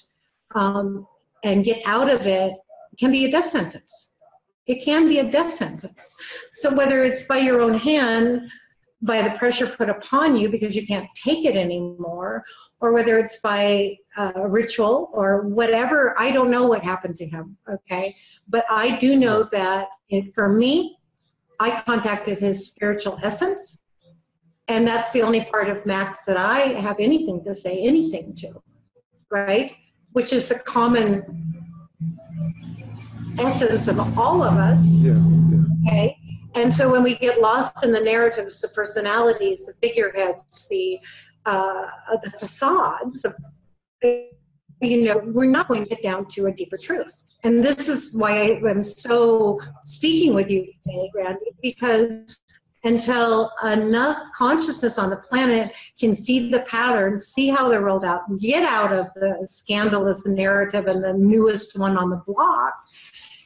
um, and get out of it can be a death sentence. It can be a death sentence. So whether it's by your own hand, by the pressure put upon you because you can't take it anymore, or whether it's by uh, a ritual or whatever, I don't know what happened to him. Okay, but I do know that it, for me, I contacted his spiritual essence, And that's the only part of Max that I have anything to say anything to, right? Which is the common essence of all of us. Yeah, yeah. Okay. And so when we get lost in the narratives, the personalities, the figureheads, the uh, the facades, you know, we're not going to get down to a deeper truth. And this is why I'm so speaking with you today, Randy, because until enough consciousness on the planet can see the pattern, see how they're rolled out, get out of the scandalous narrative and the newest one on the block,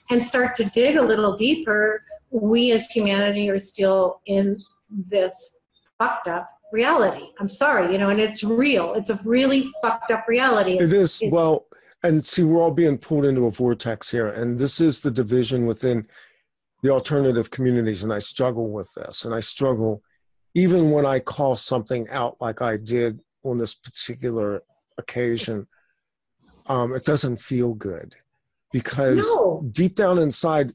and start to dig a little deeper, we as humanity are still in this fucked up reality. I'm sorry, you know, and it's real. It's a really fucked up reality. It is. It's- Well, and see, we're all being pulled into a vortex here. And this is the division within the alternative communities. And I struggle with this. And I struggle even when I call something out like I did on this particular occasion. Um, it doesn't feel good because No. deep down inside,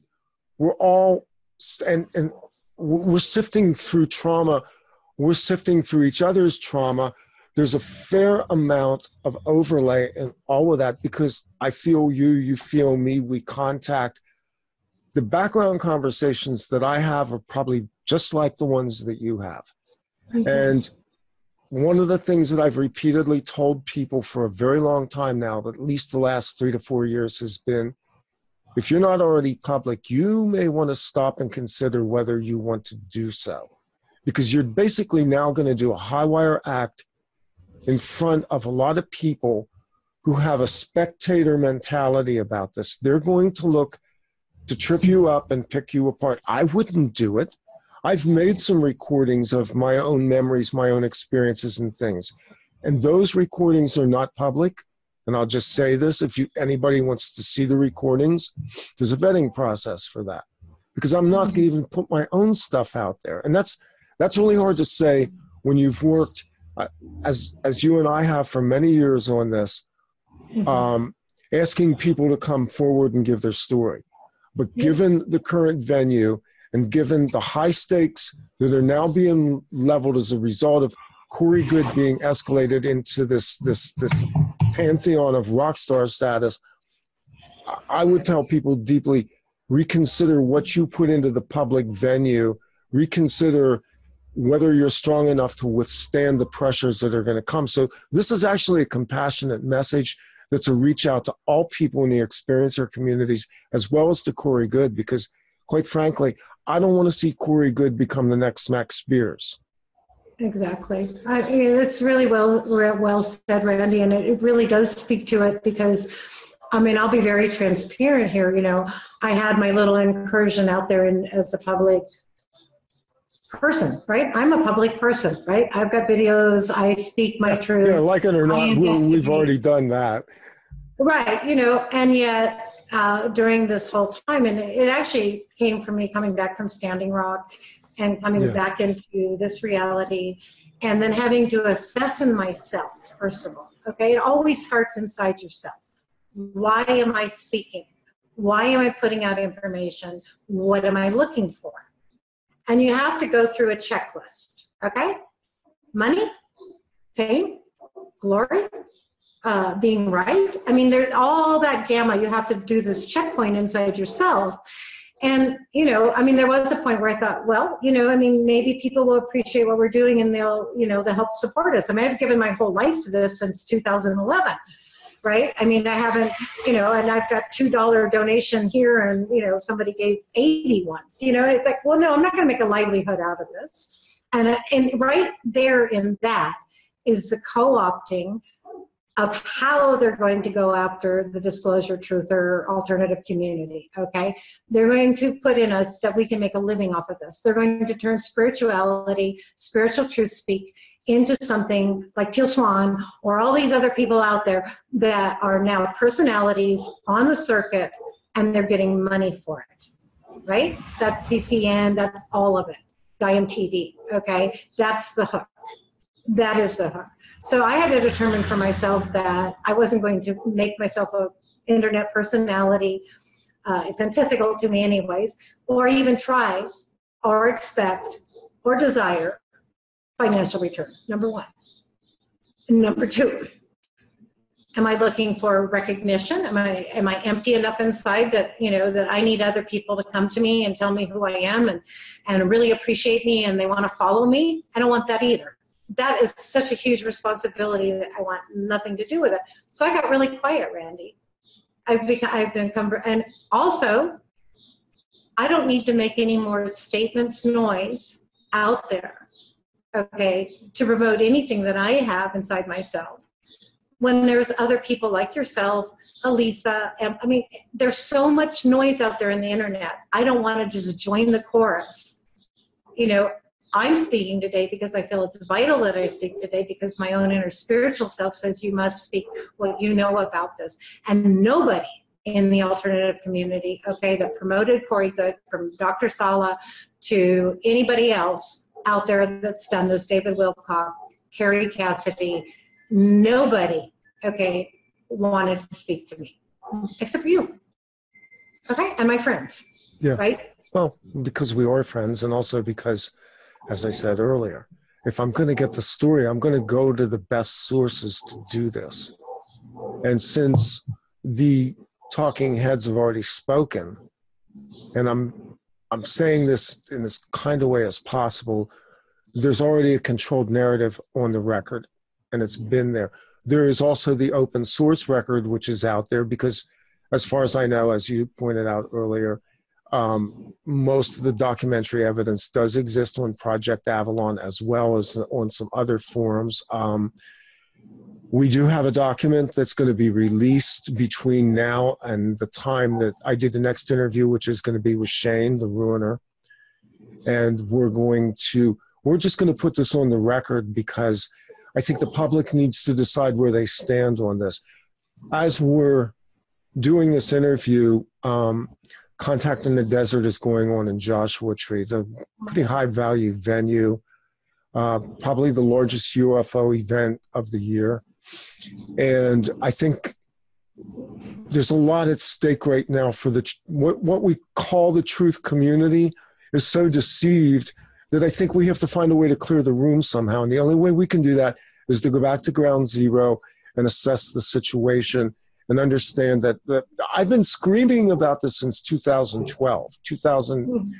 we're all, and, and we're sifting through trauma. We're sifting through each other's trauma there's a fair amount of overlay in all of that because I feel you, you feel me, we contact. The background conversations that I have are probably just like the ones that you have. And one of the things that I've repeatedly told people for a very long time now, but at least the last three to four years, has been if you're not already public, you may want to stop and consider whether you want to do so. Because you're basically now going to do a high wire act in front of a lot of people who have a spectator mentality about this. They're going to look to trip you up and pick you apart. I wouldn't do it. I've made some recordings of my own memories, my own experiences and things. And those recordings are not public. And I'll just say this if you anybody wants to see the recordings, there's a vetting process for that. Because I'm not gonna even put my own stuff out there. And that's that's really hard to say when you've worked uh, as as you and I have for many years on this, um, asking people to come forward and give their story. But Yeah. given the current venue and given the high stakes that are now being leveled as a result of Corey Goode being escalated into this this this pantheon of rock star status, I- I would tell people deeply reconsider what you put into the public venue, reconsider whether you're strong enough to withstand the pressures that are going to come. So this is actually a compassionate message that's a reach out to all people in the experiencer communities as well as to Corey Goode because quite frankly, I don't want to see Corey Goode become the next Max Spiers. Exactly. I it's really well well said, Randy, and it it really does speak to it because, I mean, I'll be very transparent here. You know, I had my little incursion out there in, as a public person, right? I'm a public person, right? I've got videos. I speak my truth. Yeah, like it or not, we, we've already done that. Right, you know, and yet uh, during this whole time, and it actually came from me coming back from Standing Rock and coming Yeah. back into this reality, and then having to assess in myself, first of all. Okay, it always starts inside yourself. Why am I speaking? Why am I putting out information? What am I looking for? And you have to go through a checklist, okay? Money, fame, glory, uh, being right. I mean, there's all that gamma. You have to do this checkpoint inside yourself. And, you know, I mean, there was a point where I thought, well, you know, I mean, maybe people will appreciate what we're doing and they'll, you know, they'll help support us. I mean, I've given my whole life to this since 2011, right? I mean, I haven't, you know, and I've got $2 donation here and, you know, somebody gave 80 ones, you know, it's like, well, no, I'm not going to make a livelihood out of this. And, uh, and right there in that is the co-opting of how they're going to go after the disclosure truth or alternative community okay they're going to put in us that we can make a living off of this they're going to turn spirituality spiritual truth speak into something like teal swan or all these other people out there that are now personalities on the circuit and they're getting money for it right? That's ccn that's all of it. Gaiam tv okay? That's the hook. That is the hook. So I had to determine for myself that I wasn't going to make myself a internet personality. Uh, it's antithetical to me, anyways, or even try, or expect, or desire financial return, number one. Number two, am I looking for recognition? Am I am I empty enough inside that you know that I need other people to come to me and tell me who I am and and really appreciate me and they want to follow me? I don't want that either. That is such a huge responsibility that I want nothing to do with it. So I got really quiet, Randy. I've become I've been and also I don't need to make any more statements, noise out there, okay, to promote anything that I have inside myself when there's other people like yourself, Elisa. And, I mean, there's so much noise out there in the internet. I don't want to just join the chorus. You know, I'm speaking today because I feel it's vital that I speak today because my own inner spiritual self says you must speak what you know about this. And nobody in the alternative community, okay, that promoted Corey Goode from Dr. Salla to anybody else out there that's done this, David Wilcock, Kerry Cassidy, nobody, okay, wanted to speak to me except for you. Okay, and my friends. Yeah. Right? Well, because we are friends, and also because, as I said earlier, if I'm going to get the story, I'm going to go to the best sources to do this. And since the talking heads have already spoken, and I'm I'm saying this in as kind of way as possible, there's already a controlled narrative on the record and it's been there. There is also the open source record, which is out there because, as far as I know, as you pointed out earlier, um, most of the documentary evidence does exist on Project Avalon as well as on some other forums. Um, we do have a document that's going to be released between now and the time that I do the next interview, which is going to be with Shane, the ruiner. And we're going to, we're just going to put this on the record because I think the public needs to decide where they stand on this. As we're doing this interview, um, Contact in the Desert is going on in Joshua Tree. It's a pretty high value venue, uh, probably the largest UFO event of the year. And I think there's a lot at stake right now for the what, what we call the truth community is so deceived that I think we have to find a way to clear the room somehow. And the only way we can do that is to go back to ground zero and assess the situation and understand that, that I've been screaming about this since 2012, 2000,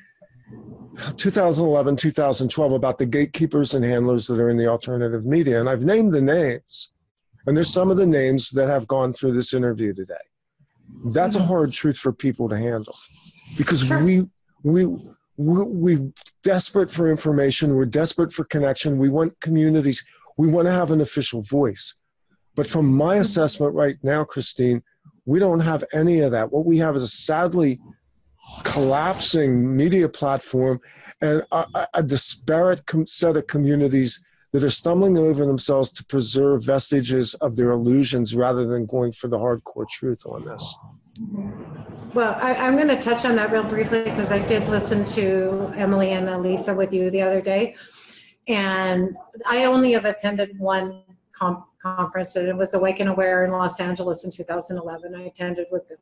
2011, 2012 about the gatekeepers and handlers that are in the alternative media. And I've named the names. And there's some of the names that have gone through this interview today. That's a mm-hmm. hard truth for people to handle because we, we, we're, desperate for information. We're desperate for connection. We want communities. We want to have an official voice. But from my mm-hmm. assessment right now, Christine, we don't have any of that. What we have is a sadly collapsing media platform and a, a disparate com- set of communities that are stumbling over themselves to preserve vestiges of their illusions rather than going for the hardcore truth on this. Well, I, am going to touch on that real briefly because I did listen to Emily and Elisa with you the other day. And I only have attended one com- conference, and it was Awake and Aware in Los Angeles in 2011. I attended with them.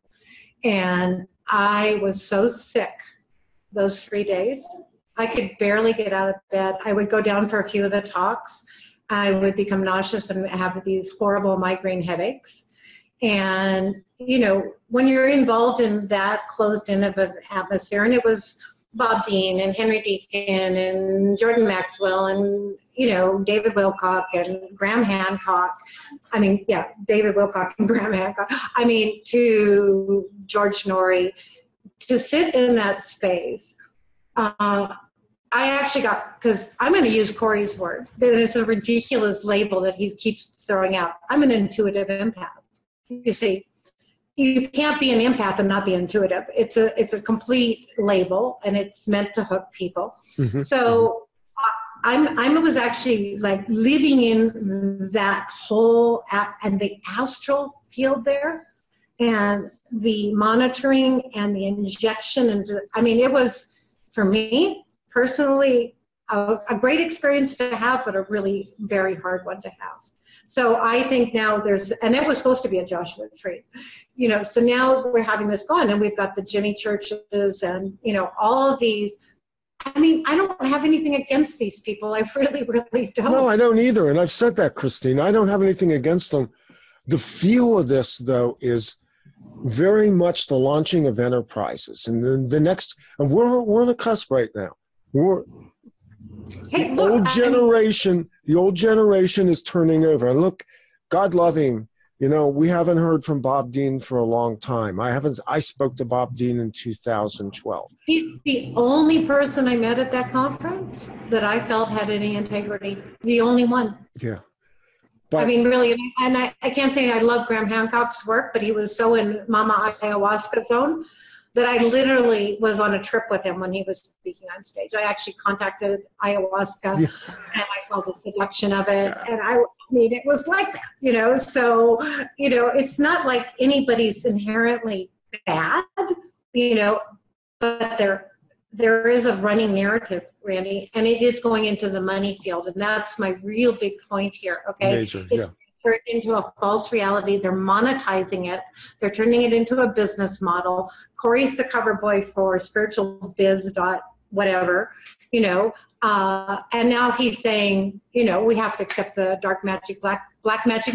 And I was so sick those three days. I could barely get out of bed. I would go down for a few of the talks. I would become nauseous and have these horrible migraine headaches. And, you know, when you're involved in that closed in of an atmosphere, and it was Bob Dean and Henry Deacon and Jordan Maxwell and, you know, David Wilcock and Graham Hancock. I mean, yeah, David Wilcock and Graham Hancock. I mean, to George Noory, to sit in that space. Uh, I actually got, because I'm going to use Corey's word, but it's a ridiculous label that he keeps throwing out. I'm an intuitive empath. You see, you can't be an empath and not be intuitive. It's a it's a complete label, and it's meant to hook people. Mm-hmm. So I'm I was actually like living in that whole and the astral field there, and the monitoring and the injection, and I mean it was for me personally a, a great experience to have, but a really very hard one to have. So I think now there's, and it was supposed to be a Joshua tree, you know, so now we're having this gone and we've got the Jimmy churches and, you know, all of these I mean, I don't have anything against these people. I really, really don't. No, I don't either. And I've said that, Christine. I don't have anything against them. The feel of this, though, is very much the launching of enterprises. And the, the next, and we're, we're on the cusp right now. We're, Hey, the old I- generation, the old generation is turning over. And look, God love him. You know, we haven't heard from Bob Dean for a long time. I haven't. I spoke to Bob Dean in 2012. He's the only person I met at that conference that I felt had any integrity. The only one. Yeah, I mean, really, and I, I can't say I love Graham Hancock's work, but he was so in Mama Ayahuasca zone that I literally was on a trip with him when he was speaking on stage. I actually contacted ayahuasca Yeah. and I saw the seduction of it. And I, I mean, it was like that, you know? So, you know, it's not like anybody's inherently bad, you know, but there, there is a running narrative, Randy, and it is going into the money field. And that's my real big point here, okay? major. Yeah, It's turned into a false reality. They're monetizing it. They're turning it into a business model. Corey's the cover boy for spiritual biz dot whatever, you know. Uh, and now he's saying, you know, we have to accept the dark magic, black black magic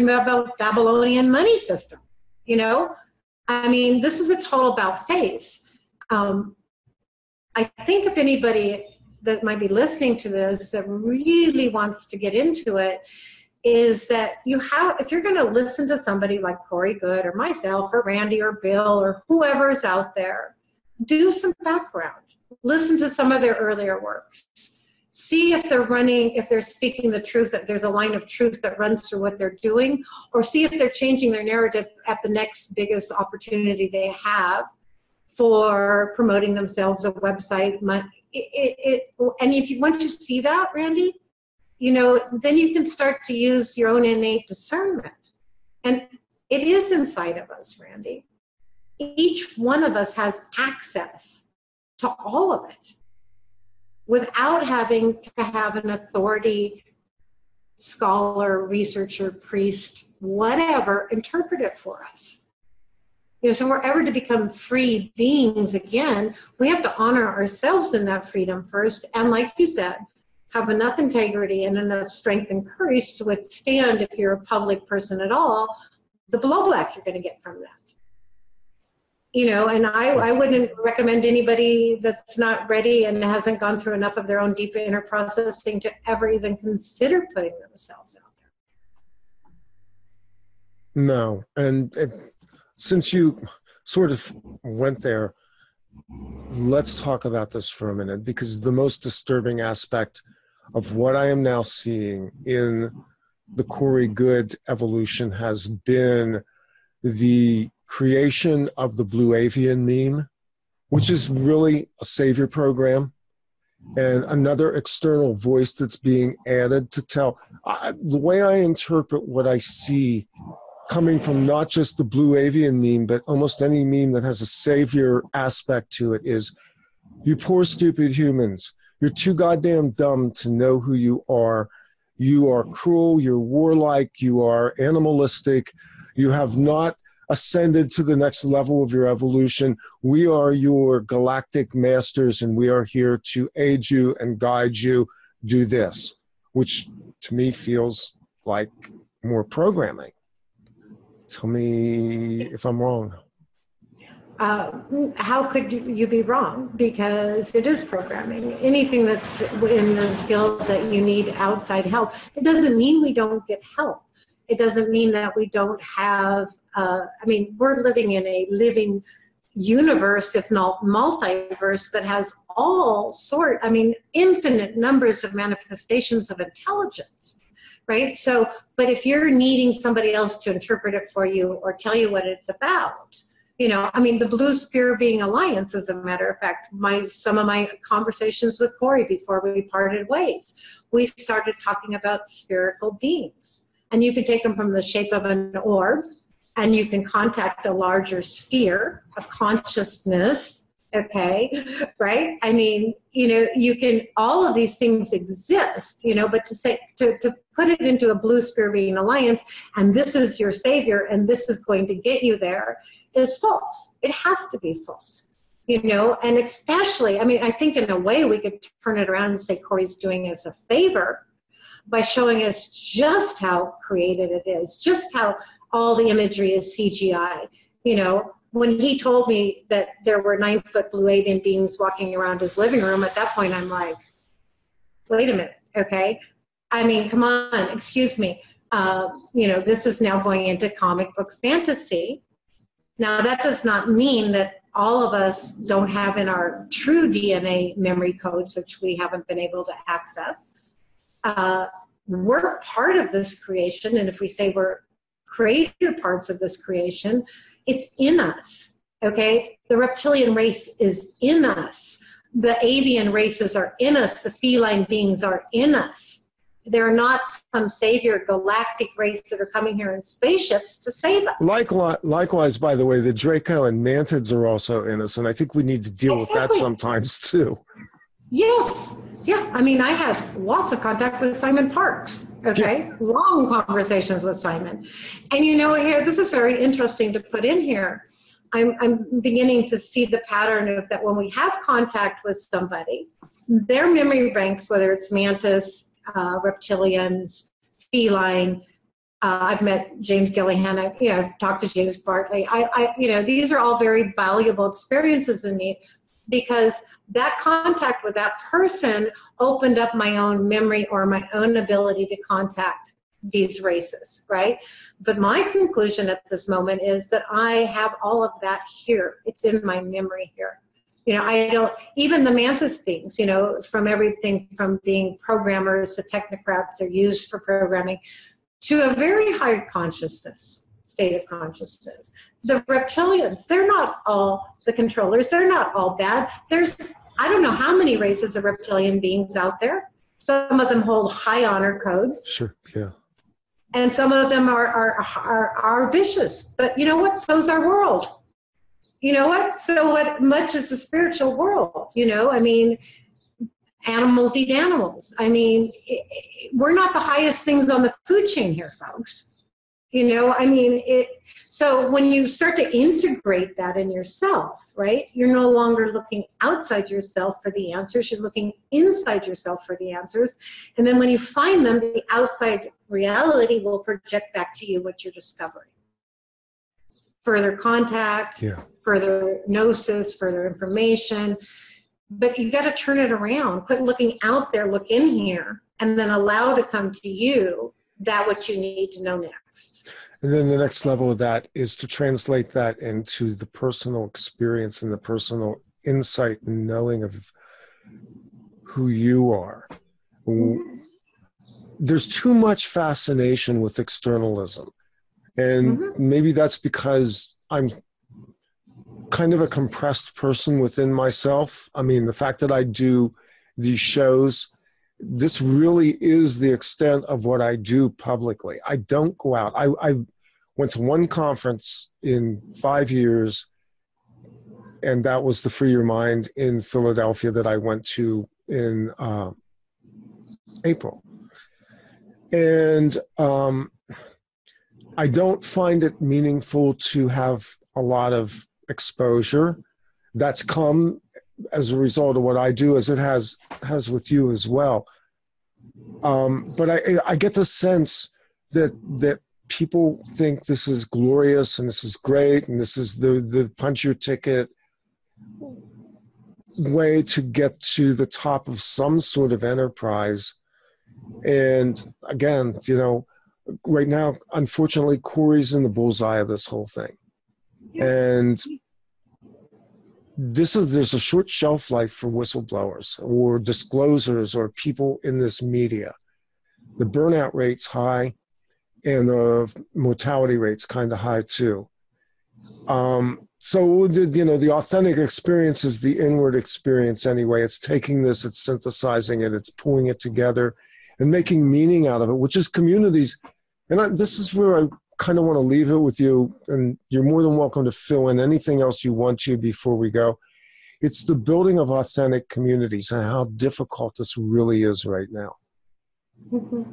Babylonian money system. You know, I mean, this is a total about face. Um, I think if anybody that might be listening to this that really wants to get into it, is that you have if you're going to listen to somebody like Corey Goode or myself or Randy or Bill or whoever's out there, do some background. Listen to some of their earlier works. See if they're running, if they're speaking the truth, that there's a line of truth that runs through what they're doing, or see if they're changing their narrative at the next biggest opportunity they have for promoting themselves, a website. It, it, it, and if you once you see that, Randy, you know, then you can start to use your own innate discernment. And it is inside of us, Randy. Each one of us has access to all of it without having to have an authority, scholar, researcher, priest, whatever, interpret it for us. You know, so we're ever to become free beings again, we have to honor ourselves in that freedom first. And like you said, have enough integrity and enough strength and courage to withstand, if you're a public person at all, the blowback you're going to get from that. You know, and I, I wouldn't recommend anybody that's not ready and hasn't gone through enough of their own deep inner processing to ever even consider putting themselves out there. no, and it, since you sort of went there, let's talk about this for a minute because the most disturbing aspect of what I am now seeing in the Corey Goode evolution has been the creation of the Blue Avian meme, which is really a savior program, and another external voice that's being added to tell. I, the way I interpret what I see coming from not just the Blue Avian meme, but almost any meme that has a savior aspect to it is you poor, stupid humans. You're too goddamn dumb to know who you are. You are cruel, you're warlike, you are animalistic, you have not ascended to the next level of your evolution. We are your galactic masters, and we are here to aid you and guide you. Do this, which to me feels like more programming. Tell me if I'm wrong. Uh, how could you, be wrong? Because it is programming. Anything that's in this field that you need outside help, it doesn't mean we don't get help. It doesn't mean that we don't have, uh, I mean, we're living in a living universe, if not multiverse, that has all sort, I mean, infinite numbers of manifestations of intelligence right? So, but if you're needing somebody else to interpret it for you or tell you what it's about, you know, I mean, the Blue Sphere Being Alliance, as a matter of fact, my some of my conversations with Corey before we parted ways, we started talking about spherical beings, and you can take them from the shape of an orb, and you can contact a larger sphere of consciousness. Okay, right? I mean, you know, you can all of these things exist, you know, but to say to to put it into a blue sphere being alliance and this is your savior and this is going to get you there is false. It has to be false. you know, and especially, I mean, I think in a way we could turn it around and say Corey's doing us a favor by showing us just how creative it is, just how all the imagery is CGI. You know, when he told me that there were nine foot blue alien beings walking around his living room, at that point I'm like, wait a minute, okay? I mean, come on, excuse me. Uh, you know, this is now going into comic book fantasy. Now, that does not mean that all of us don't have in our true DNA memory codes, which we haven't been able to access. Uh, we're part of this creation, and if we say we're creator parts of this creation, it's in us. Okay? The reptilian race is in us. The avian races are in us. The feline beings are in us they're not some savior galactic race that are coming here in spaceships to save us. Likewise, likewise, by the way, the Draco and Mantids are also in us, and I think we need to deal exactly. with that sometimes too. Yes. Yeah. I mean, I had lots of contact with Simon Parkes. Okay. Yeah. Long conversations with Simon. And you know, here, this is very interesting to put in here. I'm, I'm beginning to see the pattern of that when we have contact with somebody, their memory banks, whether it's mantis, uh, reptilians, feline. Uh, I've met James Gilliland. I, you know, I've talked to James Bartley. I, I, you know, these are all very valuable experiences in me because that contact with that person opened up my own memory or my own ability to contact these races, right? But my conclusion at this moment is that I have all of that here. It's in my memory here you know i don't even the mantis beings you know from everything from being programmers to technocrats are used for programming to a very high consciousness state of consciousness. The reptilians they're not all the controllers they're not all bad. There's i don't know how many races of reptilian beings out there. Some of them hold high honor codes. Sure yeah. And some of them are are are, are vicious. But you know what? So's our world you know what? So what much is the spiritual world? You know, I mean, animals eat animals. I mean, it, it, we're not the highest things on the food chain here, folks. You know, I mean, it. So when you start to integrate that in yourself, right? You're no longer looking outside yourself for the answers. You're looking inside yourself for the answers, and then when you find them, the outside reality will project back to you what you're discovering further contact, yeah. further gnosis, further information. But you got to turn it around. Quit looking out there, look in here, and then allow to come to you that what you need to know next. And then the next level of that is to translate that into the personal experience and the personal insight and knowing of who you are. Mm-hmm. There's too much fascination with externalism and mm-hmm. maybe that's because i'm kind of a compressed person within myself. I mean the fact that i do these shows this really is the extent of what i do publicly. I don't go out. I, I went to one conference in five years and that was the free your mind in philadelphia that i went to in uh, april. And um, I don't find it meaningful to have a lot of exposure. That's come as a result of what I do, as it has has with you as well. Um, but I, I get the sense that that people think this is glorious and this is great and this is the the punch your ticket way to get to the top of some sort of enterprise. And again, you know, right now, unfortunately, Corey's in the bullseye of this whole thing. And this is there's a short shelf life for whistleblowers or disclosures or people in this media. The burnout rate's high and the mortality rate's kind of high too. Um, so the, you know the authentic experience is the inward experience anyway. It's taking this, it's synthesizing it, it's pulling it together, and making meaning out of it, which is communities and I, this is where I kind of want to leave it with you, and you're more than welcome to fill in anything else you want to before we go. It's the building of authentic communities and how difficult this really is right now. Mm-hmm.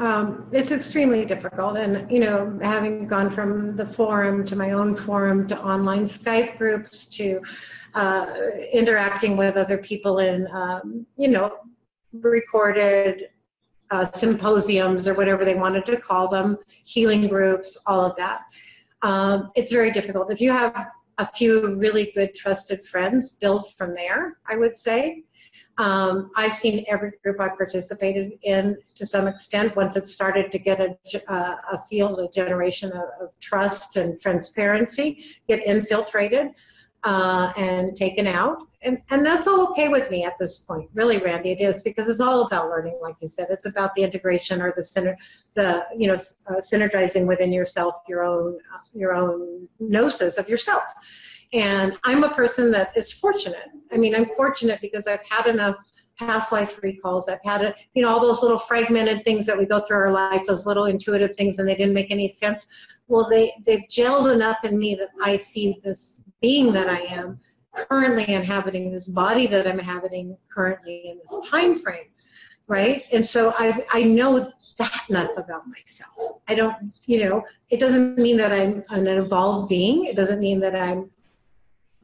Um, it's extremely difficult. And, you know, having gone from the forum to my own forum to online Skype groups to uh, interacting with other people in, um, you know, recorded uh, symposiums or whatever they wanted to call them, healing groups, all of that. Um, it's very difficult. If you have a few really good trusted friends, build from there, I would say. Um, I've seen every group I participated in to some extent once it started to get a, uh, a field, a generation of, of, trust and transparency get infiltrated uh, and taken out. And, and that's all okay with me at this point, really, Randy. It is because it's all about learning, like you said. It's about the integration or the center, the you know, uh, synergizing within yourself, your own, your own gnosis of yourself. And I'm a person that is fortunate. I mean, I'm fortunate because I've had enough past life recalls. I've had, a, you know, all those little fragmented things that we go through our life, those little intuitive things, and they didn't make any sense. Well, they, they've gelled enough in me that I see this being that I am currently inhabiting this body that I'm inhabiting currently in this time frame, right? And so I I know that enough about myself. I don't, you know, it doesn't mean that I'm an evolved being. It doesn't mean that I'm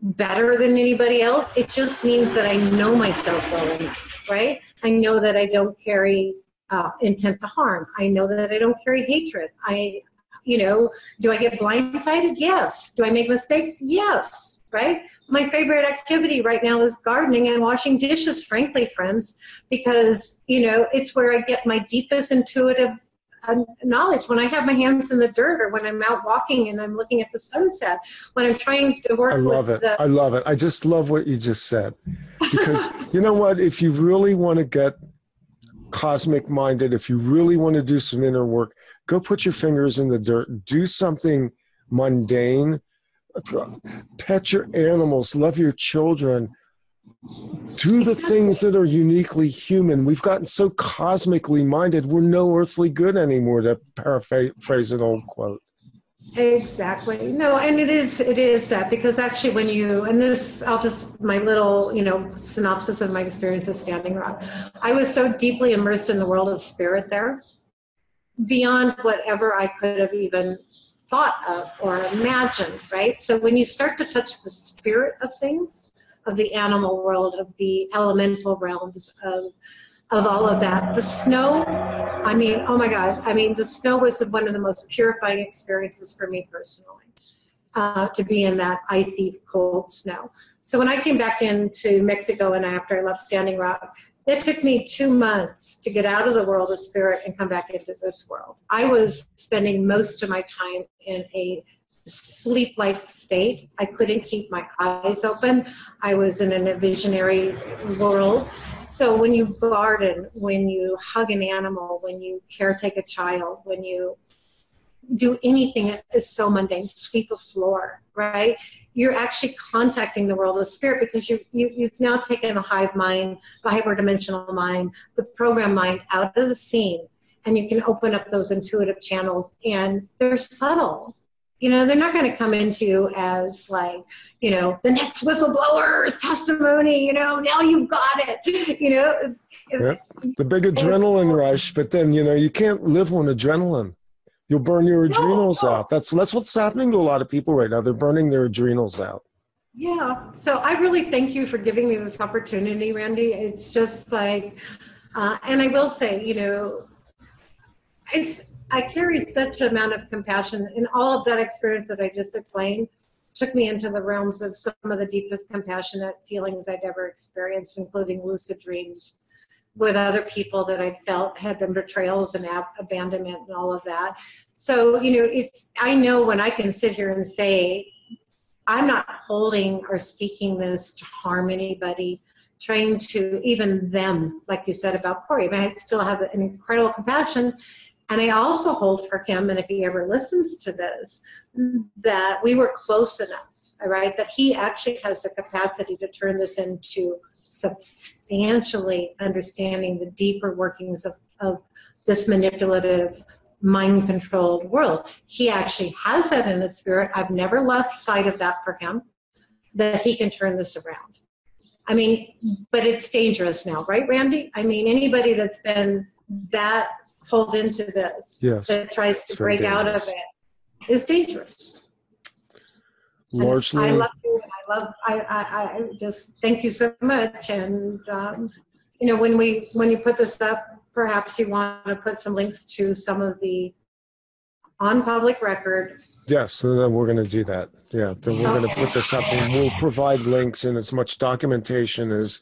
better than anybody else. It just means that I know myself well enough, right? I know that I don't carry uh, intent to harm. I know that I don't carry hatred. I, you know, do I get blindsided? Yes. Do I make mistakes? Yes, right? My favorite activity right now is gardening and washing dishes, frankly, friends, because, you know, it's where I get my deepest intuitive uh, knowledge when I have my hands in the dirt or when I'm out walking and I'm looking at the sunset, when I'm trying to work I love it. The- I love it. I just love what you just said. Because you know what? If you really want to get cosmic minded, if you really want to do some inner work, go put your fingers in the dirt, do something mundane, pet your animals, love your children do the things that are uniquely human. We've gotten so cosmically minded, we're no earthly good anymore, to paraphrase an old quote. Exactly. No, and it is it is that because actually when you and this I'll just my little, you know, synopsis of my experience at Standing Rock. I was so deeply immersed in the world of spirit there, beyond whatever I could have even thought of or imagined, right? So when you start to touch the spirit of things, of the animal world, of the elemental realms, of of all of that. The snow, I mean, oh my God, I mean, the snow was one of the most purifying experiences for me personally, uh, to be in that icy, cold snow. So when I came back into Mexico and after I left Standing Rock, it took me two months to get out of the world of spirit and come back into this world. I was spending most of my time in a sleep like state. I couldn't keep my eyes open. I was in a visionary world. So when you garden, when you hug an animal, when you caretake a child, when you do anything that is so mundane, sweep a floor, right? You're actually contacting the world of spirit because you, you, you've now taken the hive mind, the hyperdimensional mind, the program mind out of the scene, and you can open up those intuitive channels, and they're subtle you know they're not going to come into you as like you know the next whistleblower's testimony you know now you've got it you know yeah. the big adrenaline rush but then you know you can't live on adrenaline you'll burn your adrenals no, no. out. That's that's what's happening to a lot of people right now. They're burning their adrenals out. Yeah. So i really thank you for giving me this opportunity randy. It's just like uh, and i will say you know I, I carry such amount of compassion and all of that experience that I just explained took me into the realms of some of the deepest compassionate feelings I'd ever experienced, including lucid dreams with other people that I felt had been betrayals and ab- abandonment and all of that. So, you know, it's, I know when I can sit here and say, I'm not holding or speaking this to harm anybody, trying to even them, like you said about Corey. I, I still have an incredible compassion and I also hold for him, and if he ever listens to this, that we were close enough, all right, that he actually has the capacity to turn this into substantially understanding the deeper workings of, of this manipulative, mind controlled world. He actually has that in his spirit. I've never lost sight of that for him, that he can turn this around. I mean, but it's dangerous now, right, Randy? I mean, anybody that's been that pulled into this, Yes, that tries to break out of it, is dangerous. Largely. I love you. I love. I, I, I just thank you so much. And um, you know, when we when you put this up, perhaps you want to put some links to some of the on public record. Yes, and then we're going to do that. Yeah, then we're going to put this up and we'll provide links and as much documentation as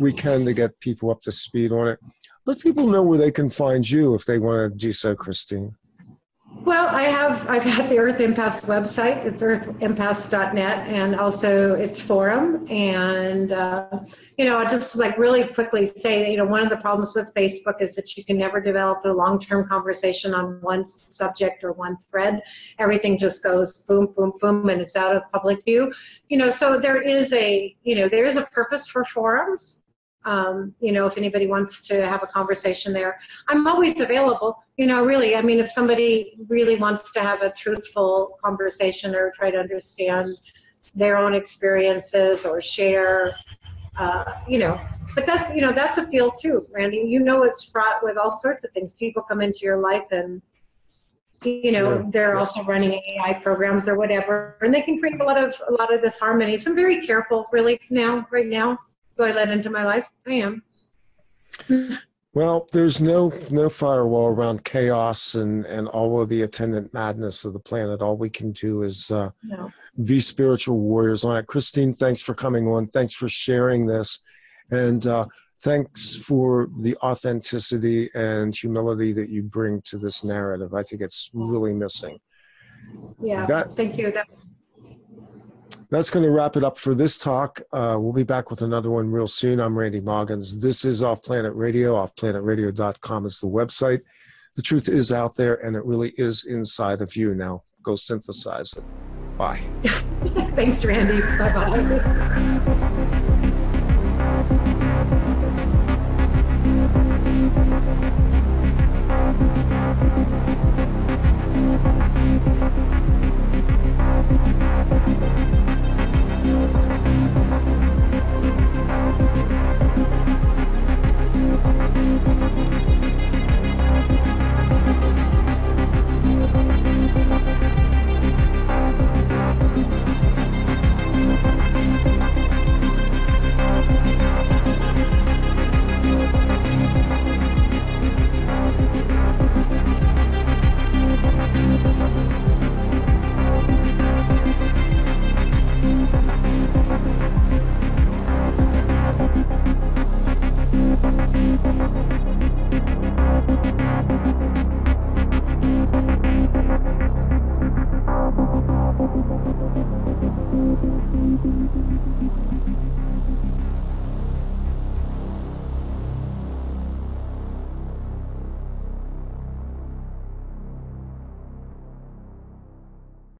we can to get people up to speed on it. Let people know where they can find you if they want to do so, Christine. Well, I have. I've had the Earth Impasse website. It's earthimpasse.net, and also its forum. And uh, you know, I'll just like really quickly say that you know one of the problems with Facebook is that you can never develop a long-term conversation on one subject or one thread. Everything just goes boom, boom, boom, and it's out of public view. You know, so there is a you know there is a purpose for forums. Um, you know, if anybody wants to have a conversation there, I'm always available. You know, really, I mean, if somebody really wants to have a truthful conversation or try to understand their own experiences or share, uh, you know, but that's, you know, that's a field too, Randy. You know, it's fraught with all sorts of things. People come into your life and, you know, they're also running AI programs or whatever, and they can create a lot of, a lot of this harmony. So I'm very careful really now, right now. Do I let into my life? I am. Well, there's no no firewall around chaos and and all of the attendant madness of the planet. All we can do is uh, No. be spiritual warriors on it. Christine, thanks for coming on. Thanks for sharing this, and uh, thanks for the authenticity and humility that you bring to this narrative. I think it's really missing. Yeah. That- Thank you. That That's going to wrap it up for this talk. Uh, we'll be back with another one real soon. I'm Randy Maugans. This is Off Planet Radio. OffPlanetRadio.com is the website. The truth is out there, and it really is inside of you. Now, go synthesize it. Bye. Thanks, Randy. Bye bye.